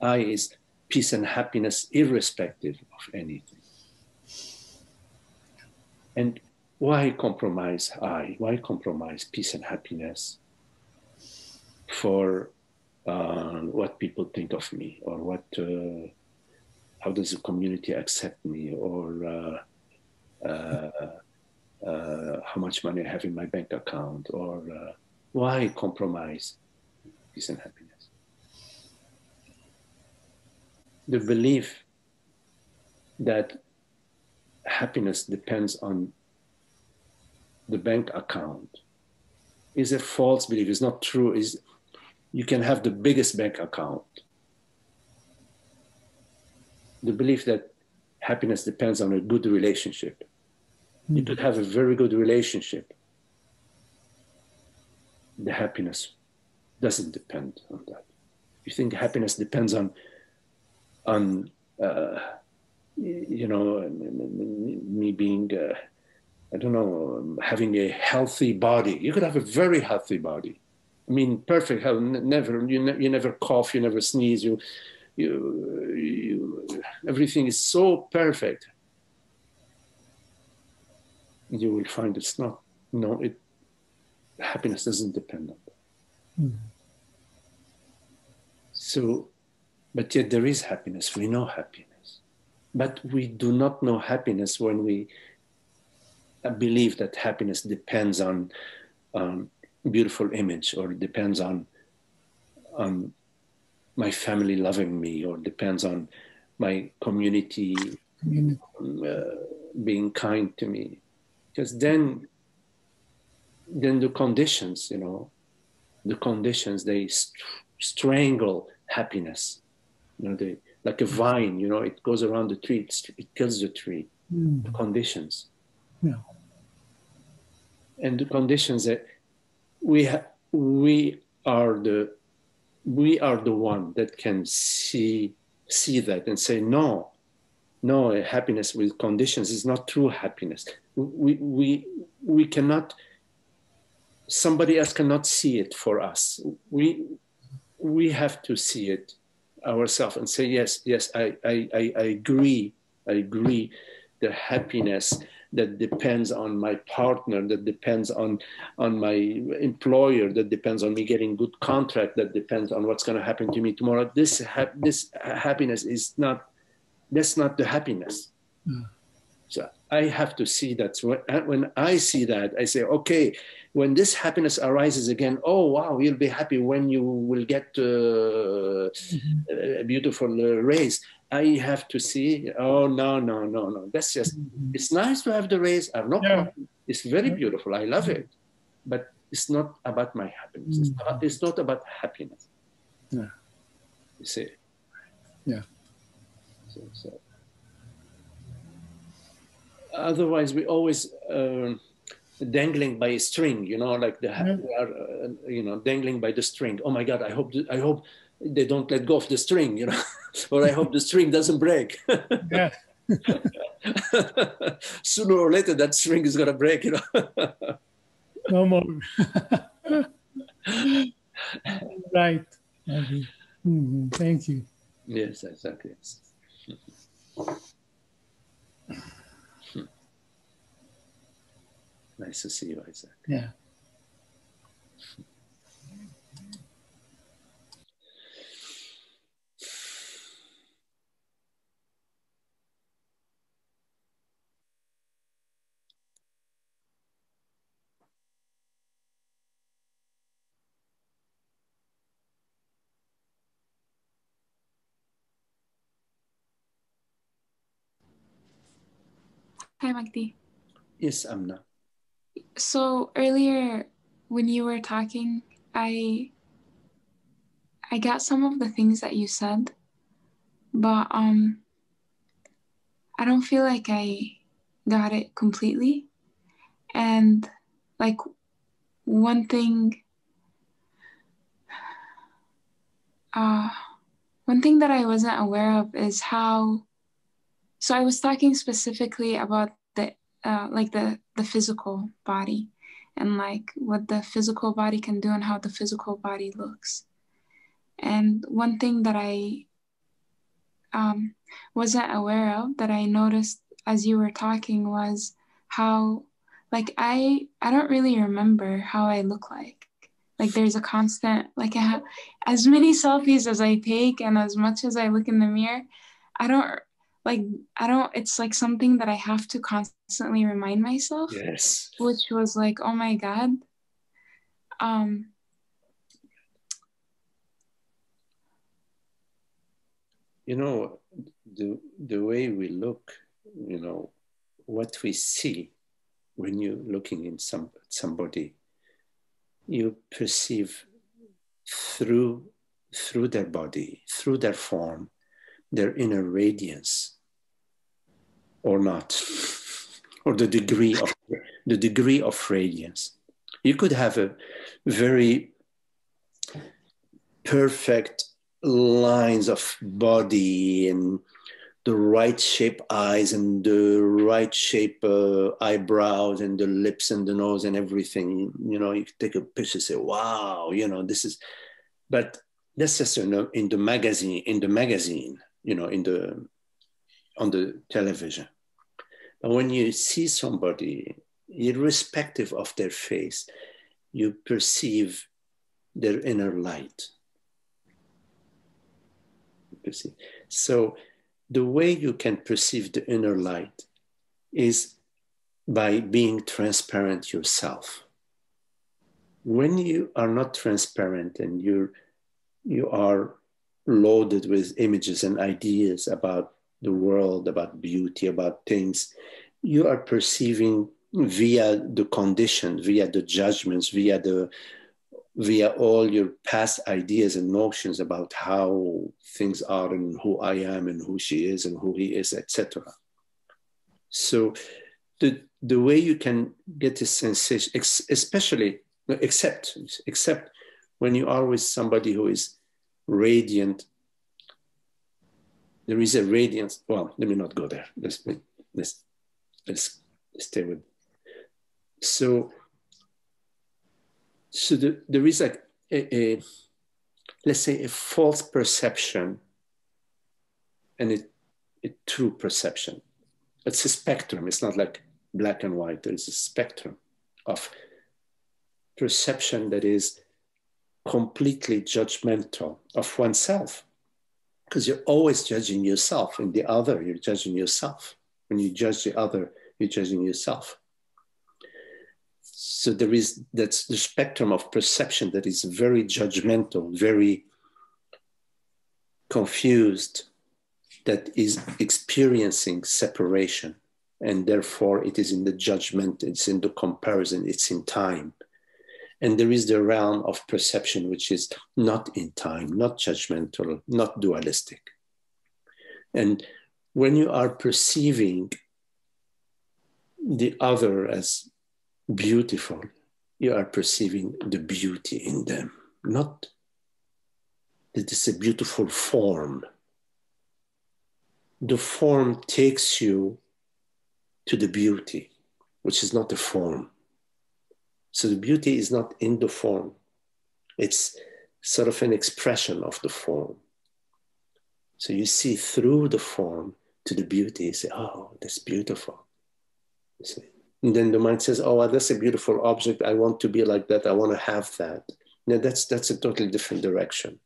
A: I is peace and happiness irrespective of anything. And why compromise I? Why compromise peace and happiness for uh, what people think of me or what, uh, how does the community accept me or uh, uh, uh how much money I have in my bank account or why compromise peace and happiness? the belief that happiness depends on the bank account is a false belief. It's not true. Is you can have the biggest bank account. The belief that happiness depends on a good relationship. You could have a very good relationship. The happiness doesn't depend on that. You think happiness depends on on uh, you know me being uh, I don't know having a healthy body. You could have a very healthy body. I mean, perfect health. Never you, ne- you never cough. You never sneeze. You, you you everything is so perfect. You will find it's not. No, it happiness doesn't depend on that. Mm. So but yet there is happiness. We know happiness. But we do not know happiness when we believe that happiness depends on um, beautiful image or depends on, on my family loving me or depends on my community, community. Uh, being kind to me. Because then, then the conditions, you know, the conditions, they st- strangle happiness you know, they, like a vine, you know, it goes around the tree, it kills the tree,
D: mm.
A: the conditions.
D: Yeah.
A: And the conditions that we ha- we are the we are the one that can see see that and say no no happiness with conditions is not true happiness we we we cannot somebody else cannot see it for us we we have to see it ourselves and say yes yes I, I i i agree i agree the happiness that depends on my partner that depends on on my employer that depends on me getting good contract that depends on what's going to happen to me tomorrow this ha- this happiness is not that's not the happiness mm. so i have to see that so when, when i see that i say okay when this happiness arises again oh wow you'll be happy when you will get uh, mm-hmm. a beautiful uh, raise I have to see, oh, no, no, no, no. That's just, mm-hmm. it's nice to have the raise. I have no yeah. problem. It's very beautiful. I love it. But it's not about my happiness. It's, not, it's not about happiness.
D: Yeah.
A: You see?
D: Yeah.
A: So, so. Otherwise, we always uh, dangling by a string, you know, like the, yeah. we are, uh, you know, dangling by the string. Oh my God, I hope, I hope they don't let go of the string, you know, or I hope the string doesn't break.
D: yeah.
A: Sooner or later, that string is going to break, you know.
D: no more. right. Mm-hmm. Thank you.
A: Yes, exactly. nice to see you, Isaac.
D: Yeah.
C: Hi, Magdi.
A: Yes, Amna.
C: So earlier when you were talking, I I got some of the things that you said, but um I don't feel like I got it completely. And like one thing uh one thing that I wasn't aware of is how so I was talking specifically about uh, like the the physical body and like what the physical body can do and how the physical body looks. And one thing that I um, wasn't aware of that I noticed as you were talking was how like I I don't really remember how I look like. Like there's a constant like I have as many selfies as I take and as much as I look in the mirror, I don't like I don't it's like something that I have to constantly remind myself.
A: Yes.
C: Which was like, oh my God. Um
A: you know the the way we look, you know, what we see when you're looking in some somebody, you perceive through through their body, through their form, their inner radiance or not, or the degree of the degree of radiance. You could have a very perfect lines of body and the right shape eyes and the right shape uh, eyebrows and the lips and the nose and everything. You know, you take a picture, say, "Wow," you know, this is. But that's just in the, in the magazine. In the magazine, you know, in the on the television. But when you see somebody, irrespective of their face, you perceive their inner light. You. So the way you can perceive the inner light is by being transparent yourself. When you are not transparent and you're you are loaded with images and ideas about the world, about beauty, about things, you are perceiving via the condition, via the judgments, via the via all your past ideas and notions about how things are and who I am and who she is and who he is, etc. So the the way you can get a sensation, especially except except when you are with somebody who is radiant. There is a radiance. Well, let me not go there. Let's let's let's stay with. So so the, there is like a, a, let's say a false perception and a, a true perception. It's a spectrum. It's not like black and white. There is a spectrum of perception that is completely judgmental of oneself because you're always judging yourself and the other you're judging yourself. When you judge the other you're judging yourself. So there is that's the spectrum of perception that is very judgmental very confused that is experiencing separation and therefore it is in the judgment it's in the comparison it's in time and there is the realm of perception which is not in time not judgmental not dualistic and when you are perceiving the other as beautiful, you are perceiving the beauty in them, not that it's a beautiful form. The form takes you to the beauty, which is not the form. So the beauty is not in the form, it's sort of an expression of the form. So you see through the form to the beauty, you say, oh, that's beautiful. You see. And then the mind says, "Oh, that's a beautiful object. I want to be like that. I want to have that." Now that's that's a totally different direction.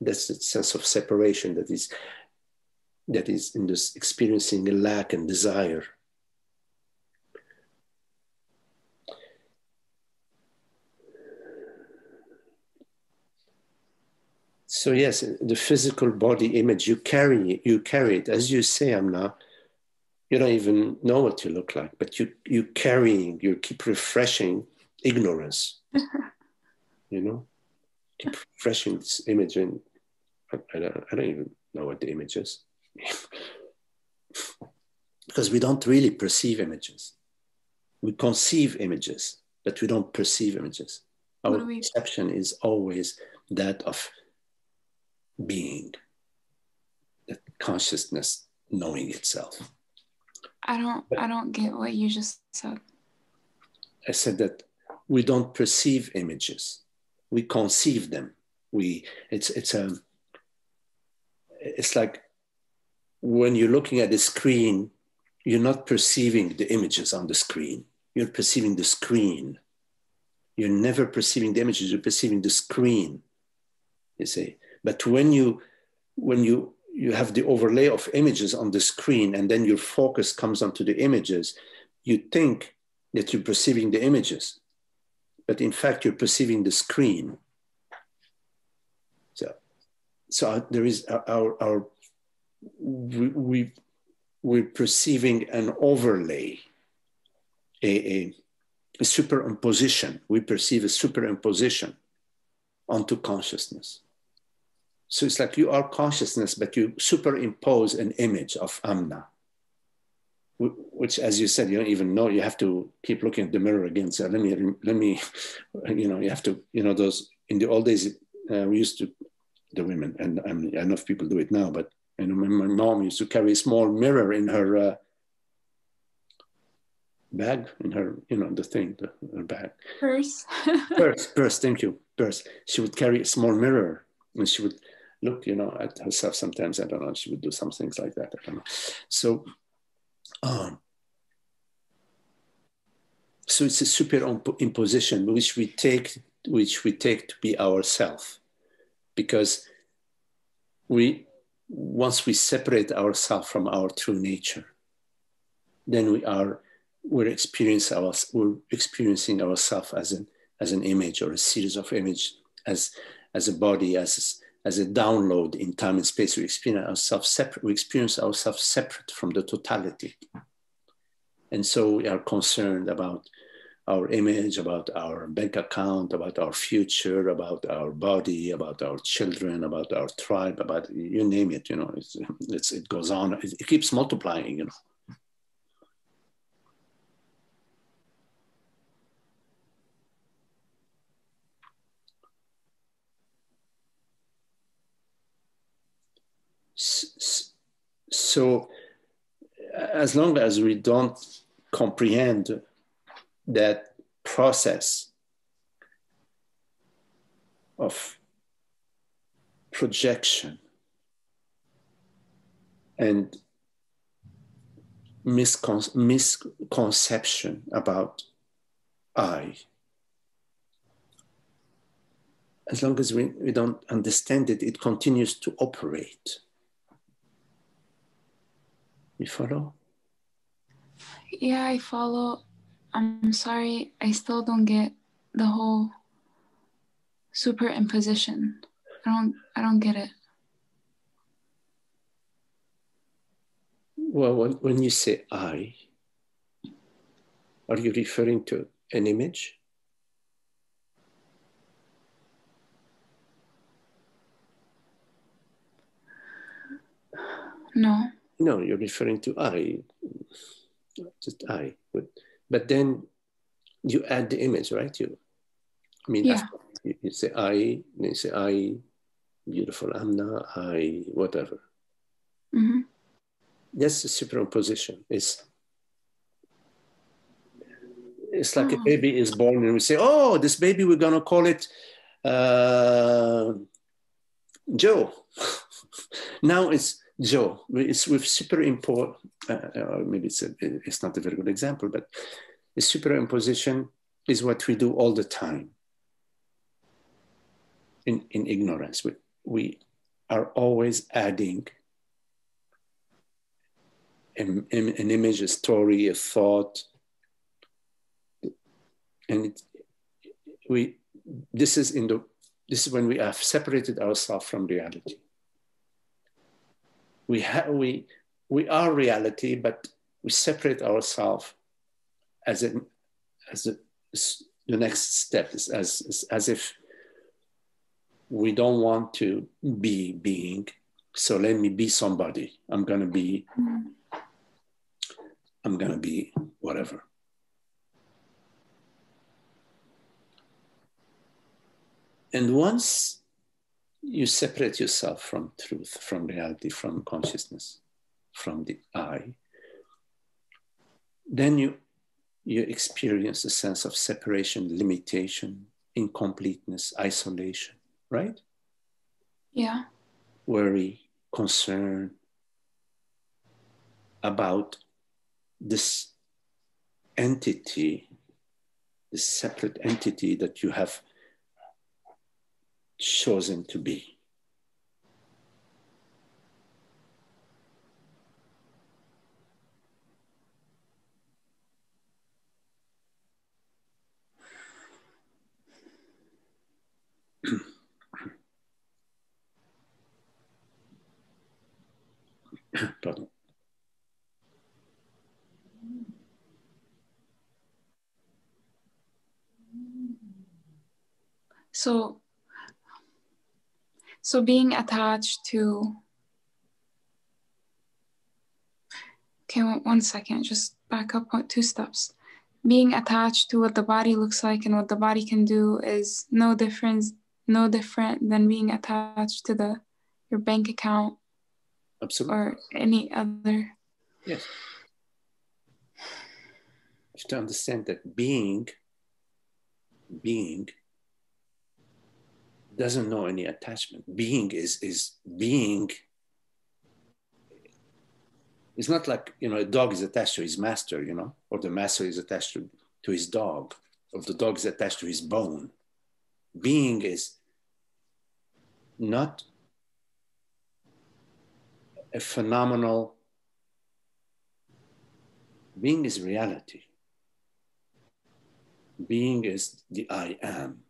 A: That's the sense of separation that is that is in this experiencing a lack and desire. So yes, the physical body image you carry, you carry it as you say, Amna you don't even know what you look like, but you you carrying, you keep refreshing ignorance. you know, keep refreshing this image, and I, I, don't, I don't even know what the image is, because we don't really perceive images. We conceive images, but we don't perceive images. Our perception is always that of being, that consciousness knowing itself.
C: I don't I don't get what you just said.
A: I said that we don't perceive images. We conceive them. We it's it's a um, it's like when you're looking at the screen, you're not perceiving the images on the screen. You're perceiving the screen. You're never perceiving the images, you're perceiving the screen. You see. But when you when you you have the overlay of images on the screen and then your focus comes onto the images, you think that you're perceiving the images, but in fact, you're perceiving the screen. So, so there is uh, our, our we, we, we're perceiving an overlay, a, a, a superimposition. We perceive a superimposition onto consciousness. So it's like you are consciousness, but you superimpose an image of Amna, which, as you said, you don't even know. You have to keep looking at the mirror again. So let me, let me, you know, you have to, you know, those in the old days uh, we used to, the women, and I, mean, I know if people do it now, but you know, my mom used to carry a small mirror in her uh, bag, in her, you know, the thing, the, her bag.
C: Purse.
A: purse, purse. Thank you, purse. She would carry a small mirror, and she would look, you know, at herself sometimes. I don't know. She would do some things like that. I don't know. So, um, so it's a superimposition which we take, which we take to be ourself, because we once we separate ourselves from our true nature, then we are we're experiencing our, we're experiencing ourselves as an as an image or a series of image as as a body as as a download in time and space. We experience ourselves separate. We experience ourselves separate from the totality, and so we are concerned about our image, about our bank account, about our future, about our body, about our children, about our tribe, about you name it, you know, it's, it's it goes on, it, it keeps multiplying, you know. So, as long as we don't comprehend that process of projection and miscon- misconception about I. As long as we, we don't understand it, it continues to operate. You follow?
C: Yeah, I follow. I'm sorry, I still don't get the whole superimposition. I don't I don't get it.
A: Well, when, when you say I, are you referring to an image?
C: No.
A: No, you're referring to I, just I. But but then you add the image, right? You, I mean,
C: yeah.
A: you, you, say I, then you say I, beautiful Amna, I, whatever.
C: Mm-hmm.
A: That's the superimposition. It's it's like oh. a baby is born, and we say, "Oh, this baby, we're gonna call it uh, Joe." now it's Joe. It's with superimport, uh, uh, maybe it's, a, it's not a very good example, but the superimposition is what we do all the time in, in ignorance. We, we are always adding an, an image, a story, a thought, and it, we this is in the this is when we have separated ourselves from reality we have we we are reality, but we separate ourselves as a, as a, the next step as, as as if we don't want to be being. So let me be somebody. I'm gonna be. I'm gonna be whatever. And once you separate yourself from truth, from reality, from consciousness, from the I, then you, you experience a sense of separation, limitation, incompleteness, isolation, right?
C: Yeah.
A: Worry, concern about this entity, this separate entity that you have chosen to be. Pardon.
C: So so being attached to, okay, one second, just back up two steps. Being attached to what the body looks like and what the body can do is no difference, no different than being attached to the your bank account,
A: absolutely,
C: or any other.
A: Yes. You have to understand that being, being doesn't know any attachment. Being is is being. It's not like you know a dog is attached to his master, you know, or the master is attached to, to his dog, or the dog is attached to his bone. Being is not a phenomenal. Being is reality. Being is the I am.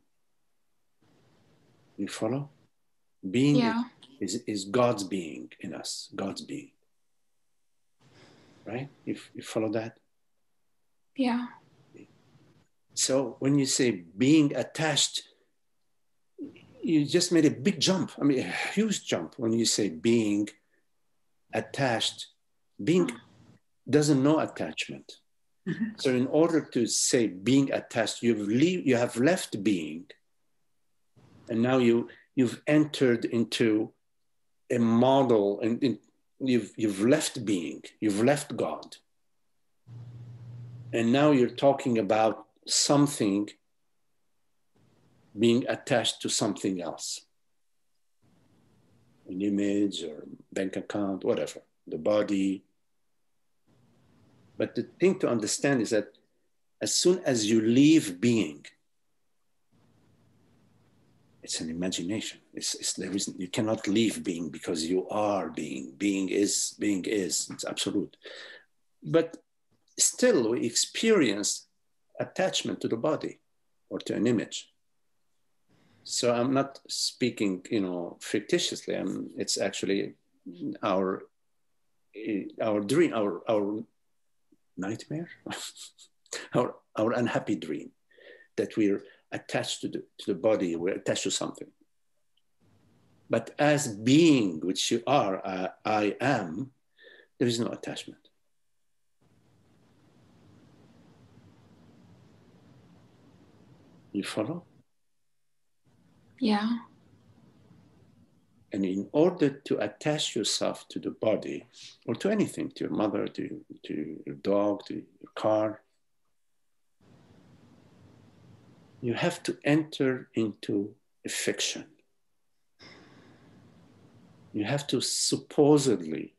A: You follow? Being
C: yeah.
A: is, is God's being in us, God's being. Right? You, you follow that?
C: Yeah.
A: So when you say being attached, you just made a big jump. I mean, a huge jump when you say being attached. Being doesn't know attachment. Mm-hmm. So in order to say being attached, you've leave, you have left being, and now you you've entered into a model, and you've you've left being, you've left God, and now you're talking about something being attached to something else an image or bank account, whatever, the body. But the thing to understand is that as soon as you leave being, it's an imagination. It's, it's there isn't, you cannot leave being because you are being. Being is, being is, it's absolute. But still, we experience attachment to the body or to an image. So I'm not speaking, you know, fictitiously. I'm, it's actually our our dream, our our nightmare, our our unhappy dream that we're attached to the to the body, we're attached to something. But as being, which you are, uh, I am, there is no attachment. You follow?
C: Yeah.
A: And in order to attach yourself to the body or to anything, to your mother, to, to your dog, to your car, you have to enter into a fiction. You have to supposedly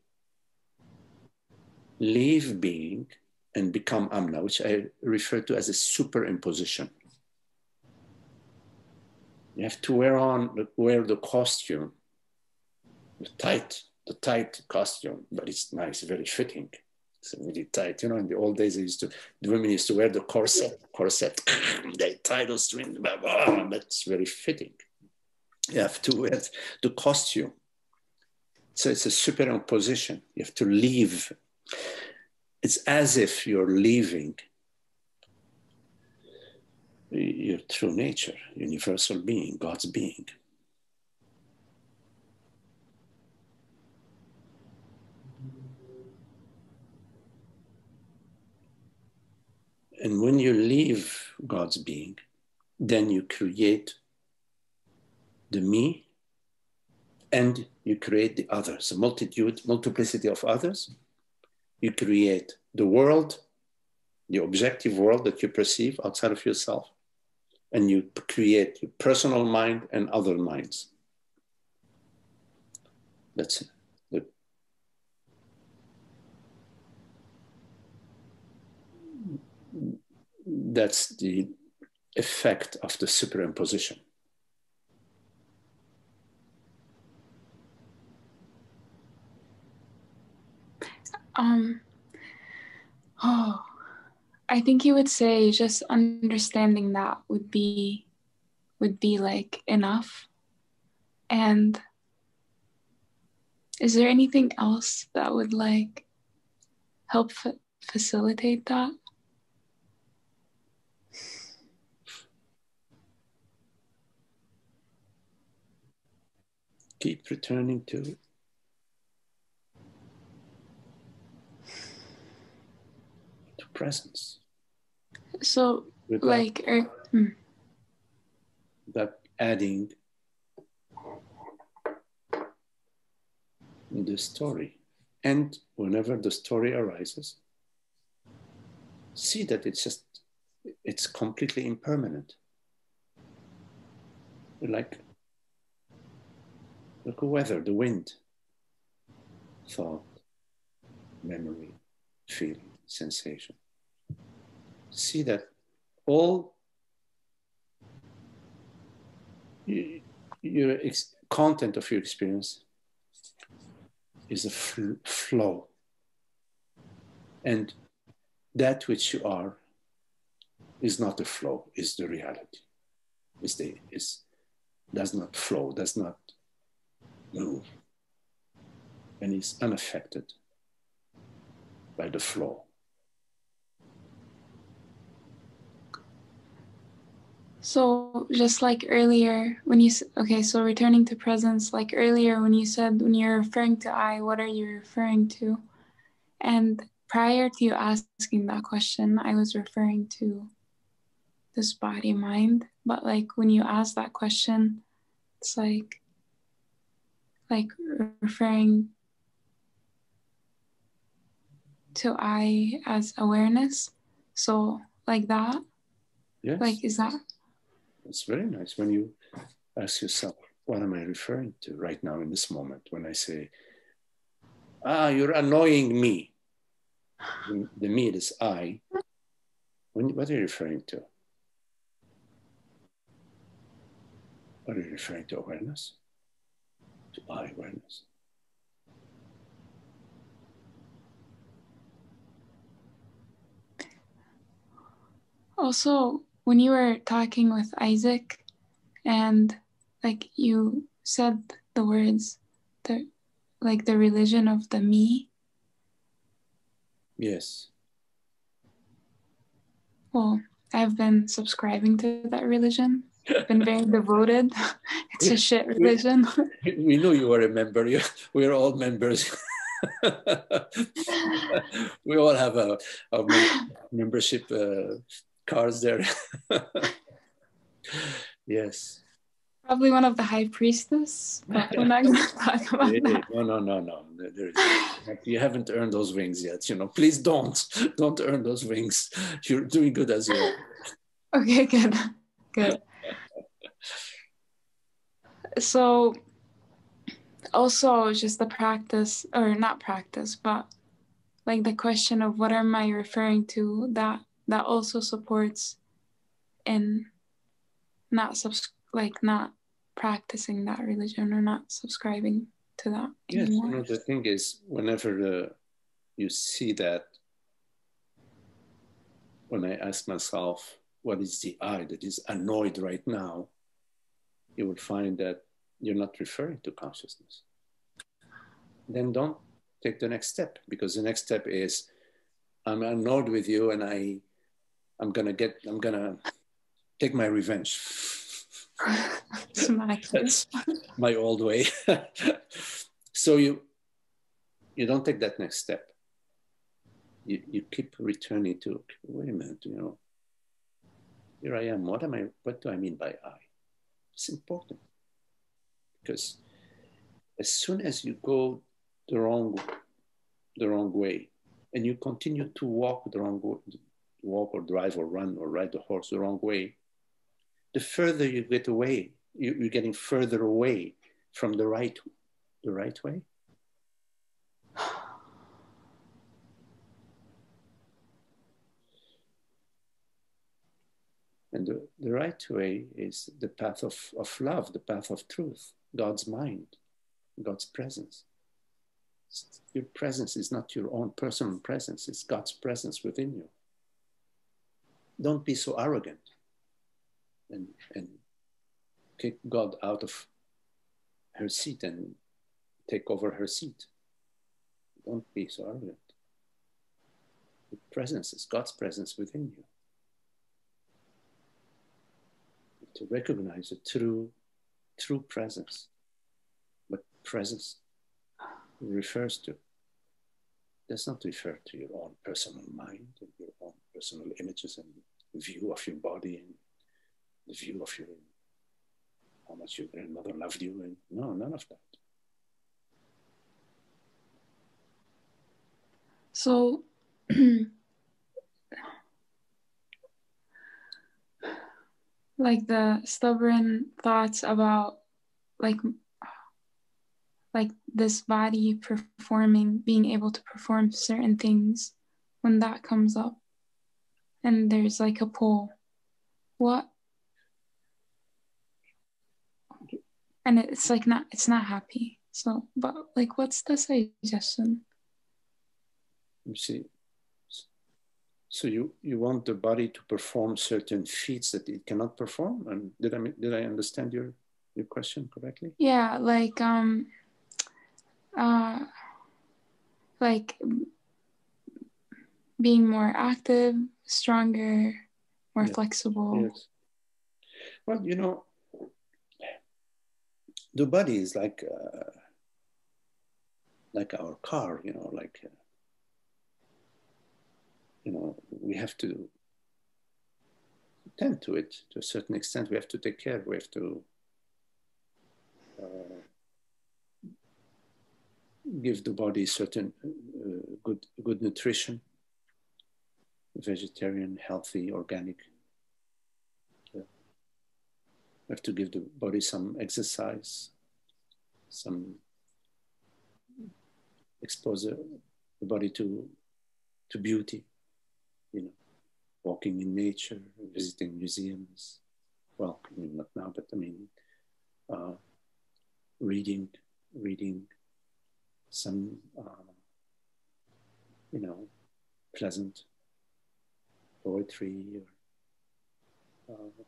A: leave being and become Amna, which I refer to as a superimposition. You have to wear on wear the costume, the tight, the tight costume, but it's nice, very fitting. Really tight. You know, in the old days, they used to the women used to wear the corset, corset. they tie those strings, that's very fitting. You have to wear the costume. So it's a superimposition. You have to leave. It's as if you're leaving your true nature, universal being, God's being. And when you leave God's being, then you create the me and you create the others, a multitude, multiplicity of others. You create the world, the objective world that you perceive outside of yourself and you create your personal mind and other minds. That's it. That's the effect of the superimposition.
C: Um, oh, I think you would say just understanding that would be would be like enough. And is there anything else that would like help fa- facilitate that?
A: Keep returning to it. presence.
C: So, without, like, er, hmm.
A: that adding the story. And whenever the story arises, see that it's just, it's completely impermanent. Like, look at weather, the wind, thought, memory, feeling, sensation see that all your content of your experience is a fl flow. And that which you are is not a flow, is the reality. Is the is does not flow, does not move, and is unaffected by the flow.
C: So just like earlier when you okay, so returning to presence, like earlier when you said when you're referring to I, what are you referring to? And prior to you asking that question, I was referring to this body mind. But like when you ask that question, it's like like referring to I as awareness. So like that.
A: Yes.
C: Like is that
A: it's very nice when you ask yourself, what am I referring to right now in this moment when I say, ah, you're annoying me. The me is I. When, what are you referring to? What are you referring to? Awareness? I awareness.
C: Also, when you were talking with Isaac and like you said the words the like the religion of the me.
A: Yes.
C: Well i've been subscribing to that religion been very devoted it's a shit religion
A: we, we know you are a member we're all members we all have a, a membership uh, cars there. yes.
C: Probably one of the high priestess, but we're not going to talk about that.
A: No, no, no, no. you haven't earned those wings yet. You know, please don't, don't earn those wings. You're doing good as you are.
C: Okay, good, good. So, also just the practice, or not practice, but like the question of what am I referring to that that also supports in not subs like not practicing that religion or not subscribing to that
A: yes anymore. you know the thing is whenever the, you see that when i ask myself what is the i that is annoyed right now you will find that you're not referring to consciousness then don't take the next step because the next step is i'm annoyed with you and i I'm gonna get, I'm gonna take my revenge. That's my old way. so you, you don't take that next step. You, you keep returning to, wait a minute, you know, here I am. What am I, what do I mean by I? It's important because as soon as you go the wrong, the wrong way and you continue to walk the wrong, walk or drive or run or ride the horse the wrong way, the further you get away, you're getting further away from the right, the right way. And the, the right way is the path of, of love, the path of truth, God's mind, God's presence. Your presence is not your own personal presence, it's God's presence within you don't be so arrogant and, and kick God out of her seat and take over her seat. Don't be so arrogant. The presence is God's presence within you. To recognize a true, true presence. But presence refers to does not refer to your own personal mind and your own personal images and view of your body and the view of your how much your grandmother loved you and no none of that
C: so like the stubborn thoughts about like like this body performing being able to perform certain things when that comes up and there's like a pull. What? And it's like not it's not happy. So but like what's the suggestion?
A: You see. So you, you want the body to perform certain feats that it cannot perform? And did I did I understand your your question correctly?
C: Yeah, like um uh like being more active, stronger, more yes. flexible. Yes.
A: Well, you know, the body is like uh, like our car, you know, like uh, you know, we have to tend to it to a certain extent. We have to take care. We have to uh, give the body certain uh, good good nutrition, vegetarian, healthy, organic. we have to give the body some exercise, some expose the body to to beauty, you know, walking in nature, visiting museums. Well, I mean, not now, but I mean, uh, reading, reading some, uh, you know, pleasant poetry or uh,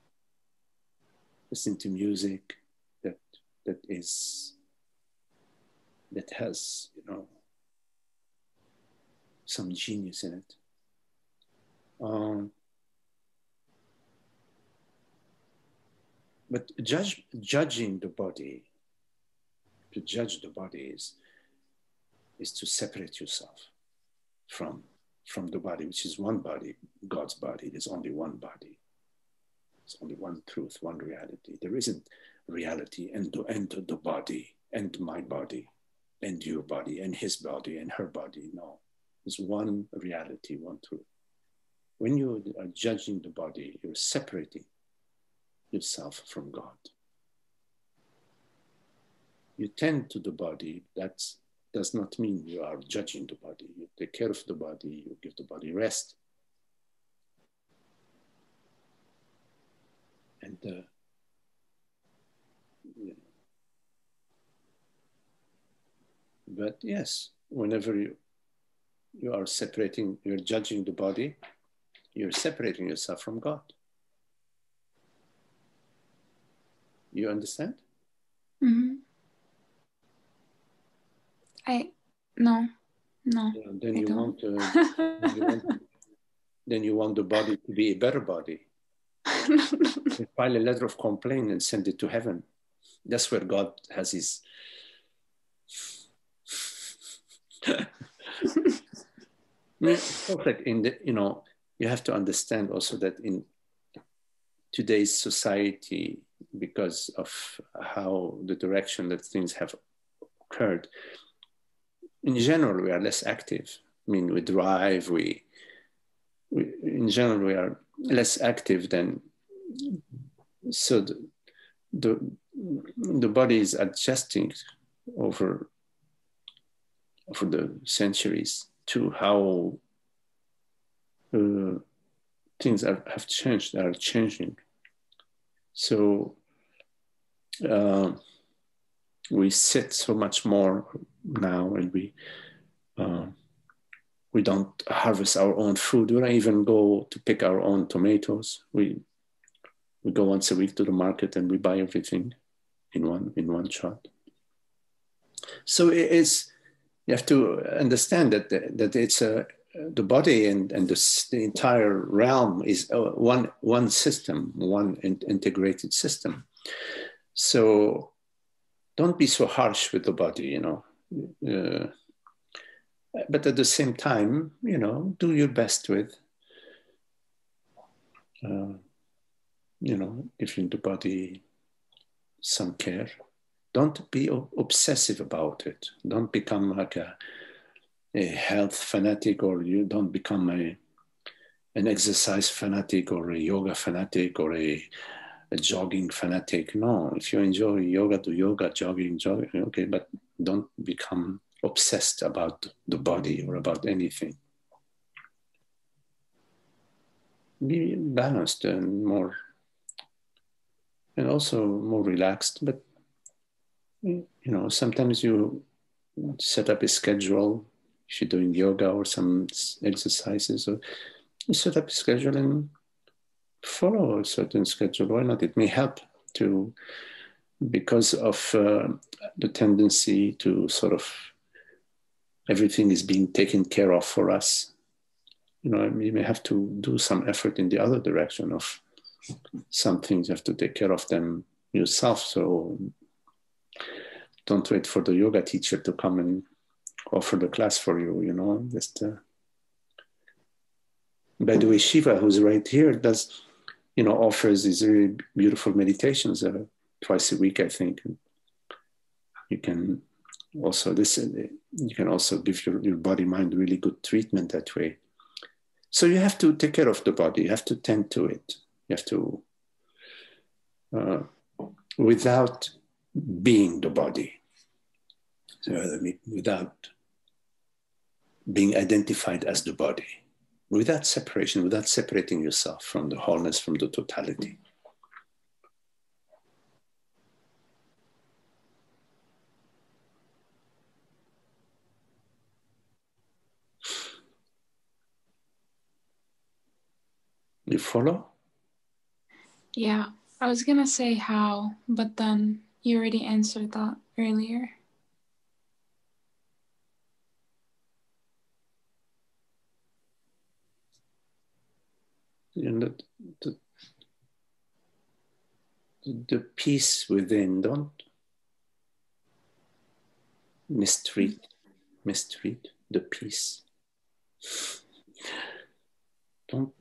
A: listen to music that that is that has you know some genius in it. Um, but judge, judging the body, to judge the body is, is to separate yourself from, from the body, which is one body, God's body. There's only one body. There's only one truth, one reality. There isn't reality and to enter the body and my body and your body and his body and her body. No, it's one reality, one truth. When you are judging the body, you're separating yourself from God. You tend to the body, that does not mean you are judging the body. You take care of the body, you give the body rest. And uh. But yes, whenever you you are separating, you're judging the body, you're separating yourself from God. You understand?
C: Mm-hmm. I no, no.
A: Yeah, then you want, to, then you want then you want the body to be a better body. file a letter of complaint and send it to heaven. That's where God has his Perfect. In the, you know, you have to understand also that in today's society, because of how the direction that things have occurred, in general, we are less active. I mean, we drive, we, we in general, we are less active than, so the, the, the body is adjusting over, over the centuries to how uh, things are, have changed, are changing. So uh, we sit so much more now, and we uh, we don't harvest our own food. We don't even go to pick our own tomatoes. We we go once a week to the market and we buy everything in one in one shot. So it is you have to understand that that it's a the body and, and the, the entire realm is one one system, one in, integrated system. So don't be so harsh with the body, you know. Uh, but at the same time, you know, do your best with, uh, you know, giving the body some care don't be obsessive about it. Don't become like a, a health fanatic or you don't become a, an exercise fanatic or a yoga fanatic or a, a jogging fanatic. No, if you enjoy yoga, do yoga, jogging, jogging, okay, but don't become obsessed about the body or about anything. Be balanced and more, and also more relaxed, but you know, sometimes you set up a schedule if doing yoga or some exercises, or set up a schedule and follow a certain schedule. Why not? It may help to, because of uh, the tendency to sort of everything is being taken care of for us. You know, you may have to do some effort in the other direction of some things you have to take care of them yourself. So don't wait for the yoga teacher to come and offer the class for you, you know, just uh, by the way, Shiva, who's right here, does, you know, offers these very beautiful meditations uh, twice a week, I think. You can also listen, you can also give your, your body mind really good treatment that way. So you have to take care of the body, you have to tend to it. You have to, uh, without being the body, so, without being identified as the body, without separation, without separating yourself from the wholeness, from the totality. You follow?
C: Yeah, I was gonna say how, but then you already answered that earlier.
A: And the, the, the peace within, don't mistreat, mistreat the peace. Don't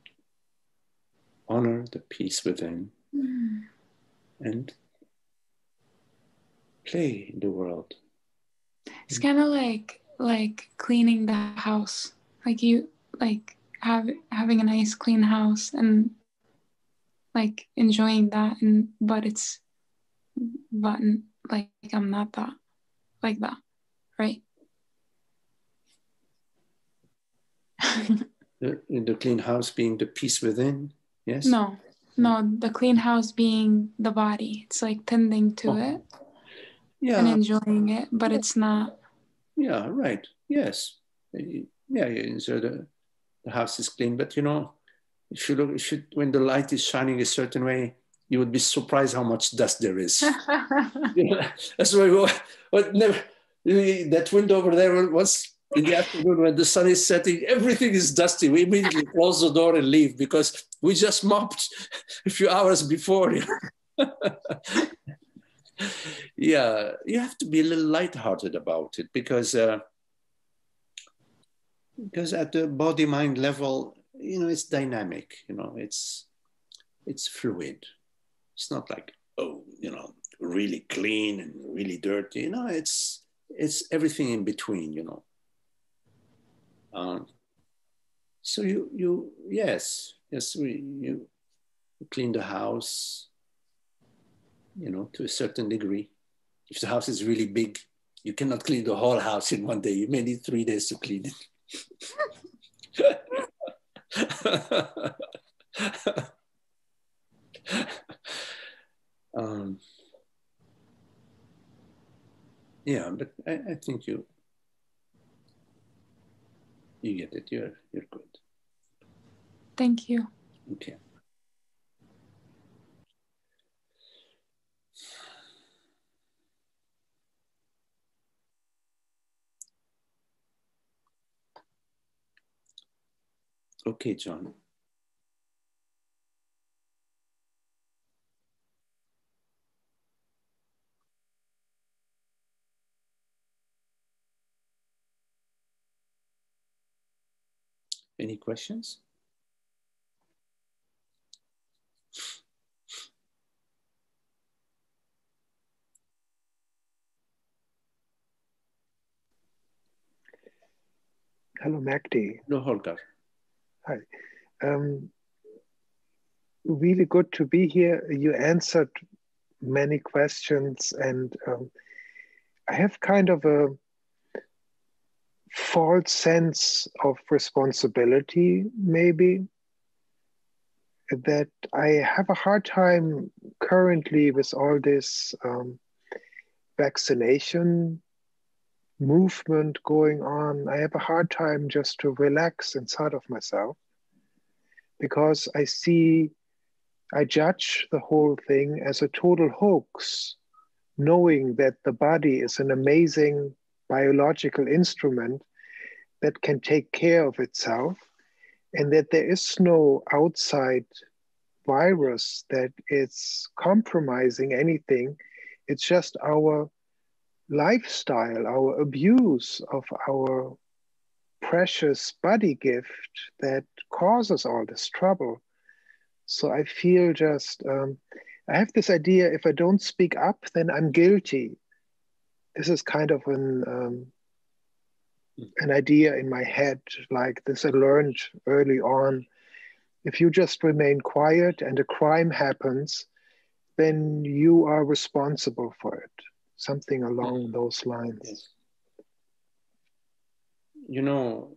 A: honor the peace within mm. and play in the world.
C: It's kind of like like cleaning the house. Like you like have having a nice clean house and like enjoying that and but it's but like I'm not that like that, right?
A: the, the clean house being the peace within Yes?
C: No, no, the clean house being the body. It's like tending to oh. it yeah. and enjoying it, but it's not.
A: Yeah, right. Yes. Yeah, so the, the house is clean, but you know, if you look, if you, when the light is shining a certain way, you would be surprised how much dust there is. you know, that's why we, what never, that window over there was in the afternoon when the sun is setting, everything is dusty. We immediately close the door and leave because we just mopped a few hours before. yeah, you have to be a little lighthearted about it because uh, because at the body mind level, you know, it's dynamic. You know, it's it's fluid. It's not like oh, you know, really clean and really dirty. You know, it's it's everything in between. You know um, so you, you, yes, yes, we, you clean the house, you know, to a certain degree. If the house is really big, you cannot clean the whole house in one day. You may need three days to clean it. um, yeah, but I, I think you you get it. You're you're good.
C: Thank you.
A: Okay. Okay, John. Any questions?
E: Hello, Magdi.
A: No, Holger.
E: Hi. Um, really good to be here. You answered many questions, and um, I have kind of a false sense of responsibility, maybe. That I have a hard time currently with all this um, vaccination movement going on. I have a hard time just to relax inside of myself because I see, I judge the whole thing as a total hoax, knowing that the body is an amazing biological instrument that can take care of itself and that there is no outside virus that it's compromising anything. It's just our lifestyle, our abuse of our precious body gift that causes all this trouble. So I feel just, um, I have this idea if I don't speak up, then I'm guilty. This is kind of an, um, an idea in my head, like this I learned early on. If you just remain quiet and a crime happens, then you are responsible for it. Something along those lines.
A: You know,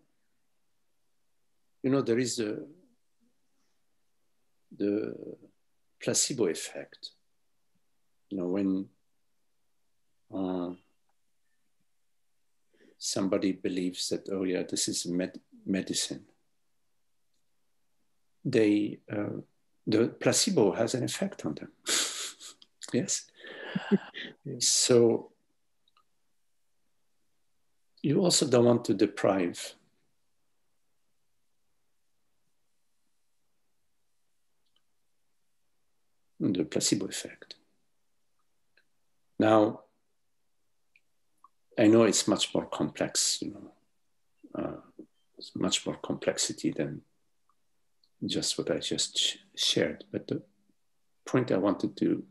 A: you know, there is a the placebo effect. You know, when uh, somebody believes that, oh yeah, this is med- medicine, they uh, the placebo has an effect on them. yes. So you also don't want to deprive the placebo effect. Now, I know it's much more complex, you know, uh, it's much more complexity than just what I just sh shared. But the point I wanted to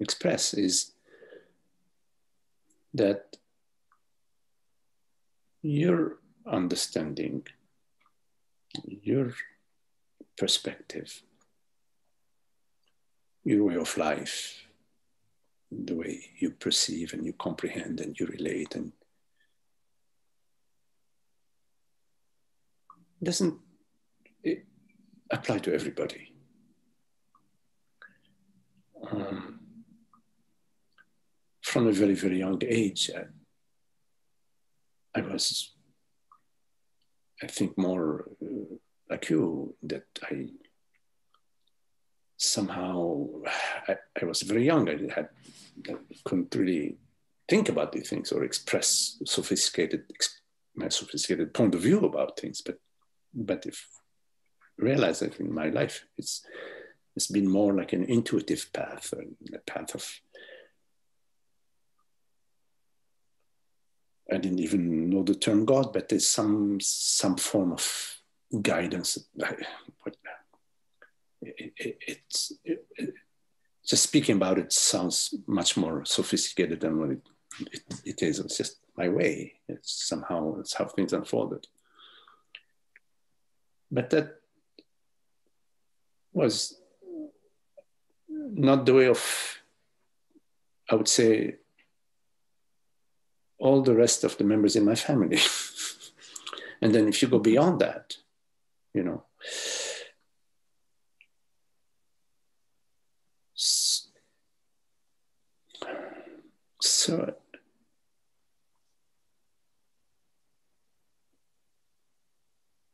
A: express is that your understanding, your perspective, your way of life, the way you perceive and you comprehend and you relate and doesn't apply to everybody. Um, from a very, very young age, I, I was, I think, more uh, like you, that I somehow I, I, was very young. I had I couldn't really think about these things or express sophisticated my sophisticated point of view about things. But but if realize that in my life it's it's been more like an intuitive path, a path of I didn't even know the term God, but there's some some form of guidance. It, it, it's it, just speaking about it sounds much more sophisticated than what it, it is. It's just my way. It's somehow it's how things unfolded. But that was not the way of, I would say, all the rest of the members in my family. and then if you go mm-hmm. beyond that, you know, so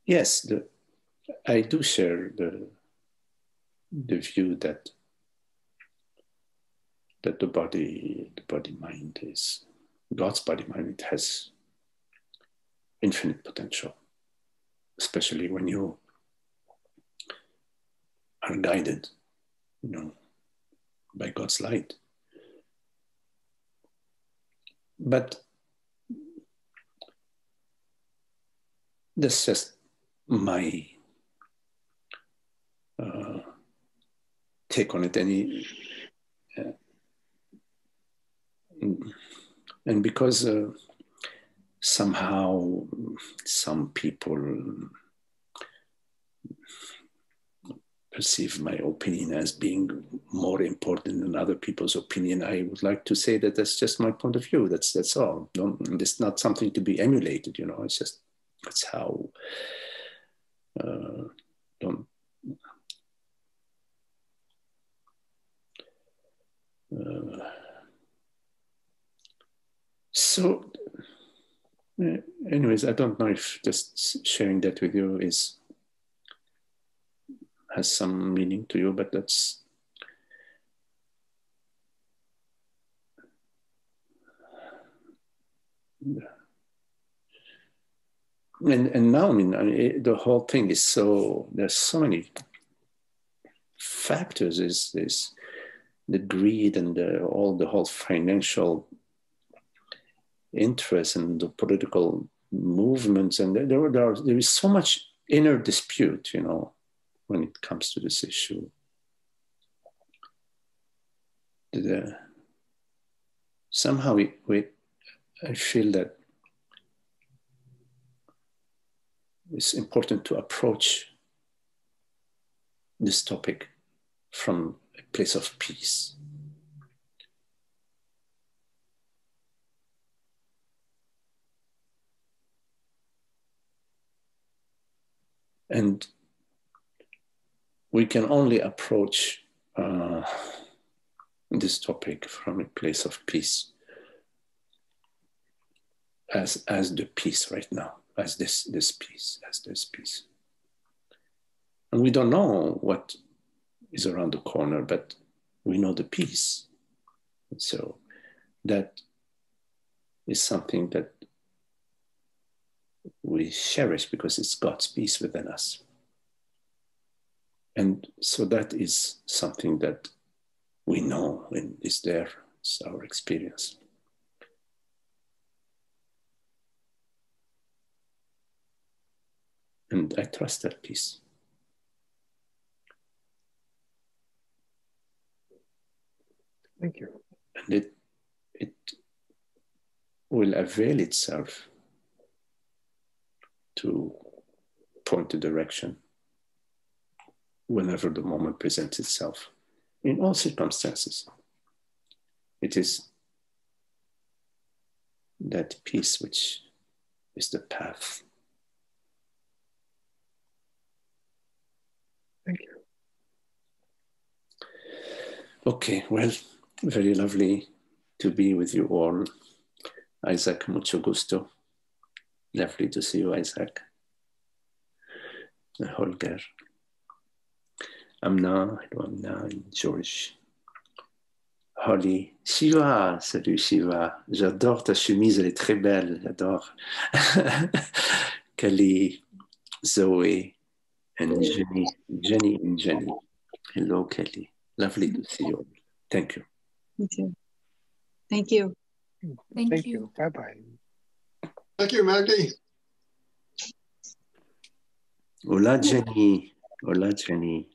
A: yes, the, I do share the the view that that the body, the body mind is God's body mind has infinite potential, especially when you are guided, you know, by God's light. But that's just my uh, take on it. Any uh, and because uh, somehow some people perceive my opinion as being more important than other people's opinion. I would like to say that that's just my point of view. That's that's all. Don't, it's not something to be emulated. You know, it's just that's how. Uh, don't. Uh, so, uh, anyways, I don't know if just sharing that with you is has some meaning to you, but that's and and now I mean, I mean it, the whole thing is so there's so many factors is is the greed and the, all the whole financial interest and the political movements and there, there, there, there is so much inner dispute you know when it comes to this issue the, uh, somehow we, we, I feel that it's important to approach this topic from a place of peace. And we can only approach uh, this topic from a place of peace as, as the peace right now, as this, this peace, as this peace. And we don't know what is around the corner, but we know the peace. And so that is something that we cherish because it's God's peace within us. And so that is something that we know and is there, it's our experience. And I trust that peace.
E: Thank you.
A: And it, it will avail itself to point a direction whenever the moment presents itself in all circumstances. It is that peace which is the path.
E: Thank you.
A: Okay, well, very lovely to be with you all. Isaac, mucho gusto. Lovely to see you, Isaac. Holger. Amna, Amna, George. Holly. Shiva, salut Shiva. J'adore ta chemise, elle est très belle, j'adore. Kelly, Zoe, and Jenny. Jenny and Jenny. Hello, Kelly. Lovely to see you. Thank you.
F: Me too. Thank you.
C: Thank,
E: Thank
C: you.
E: you. Bye bye.
G: Thank you, Magdi.
A: Hola, Jenny. Hola, Jenny.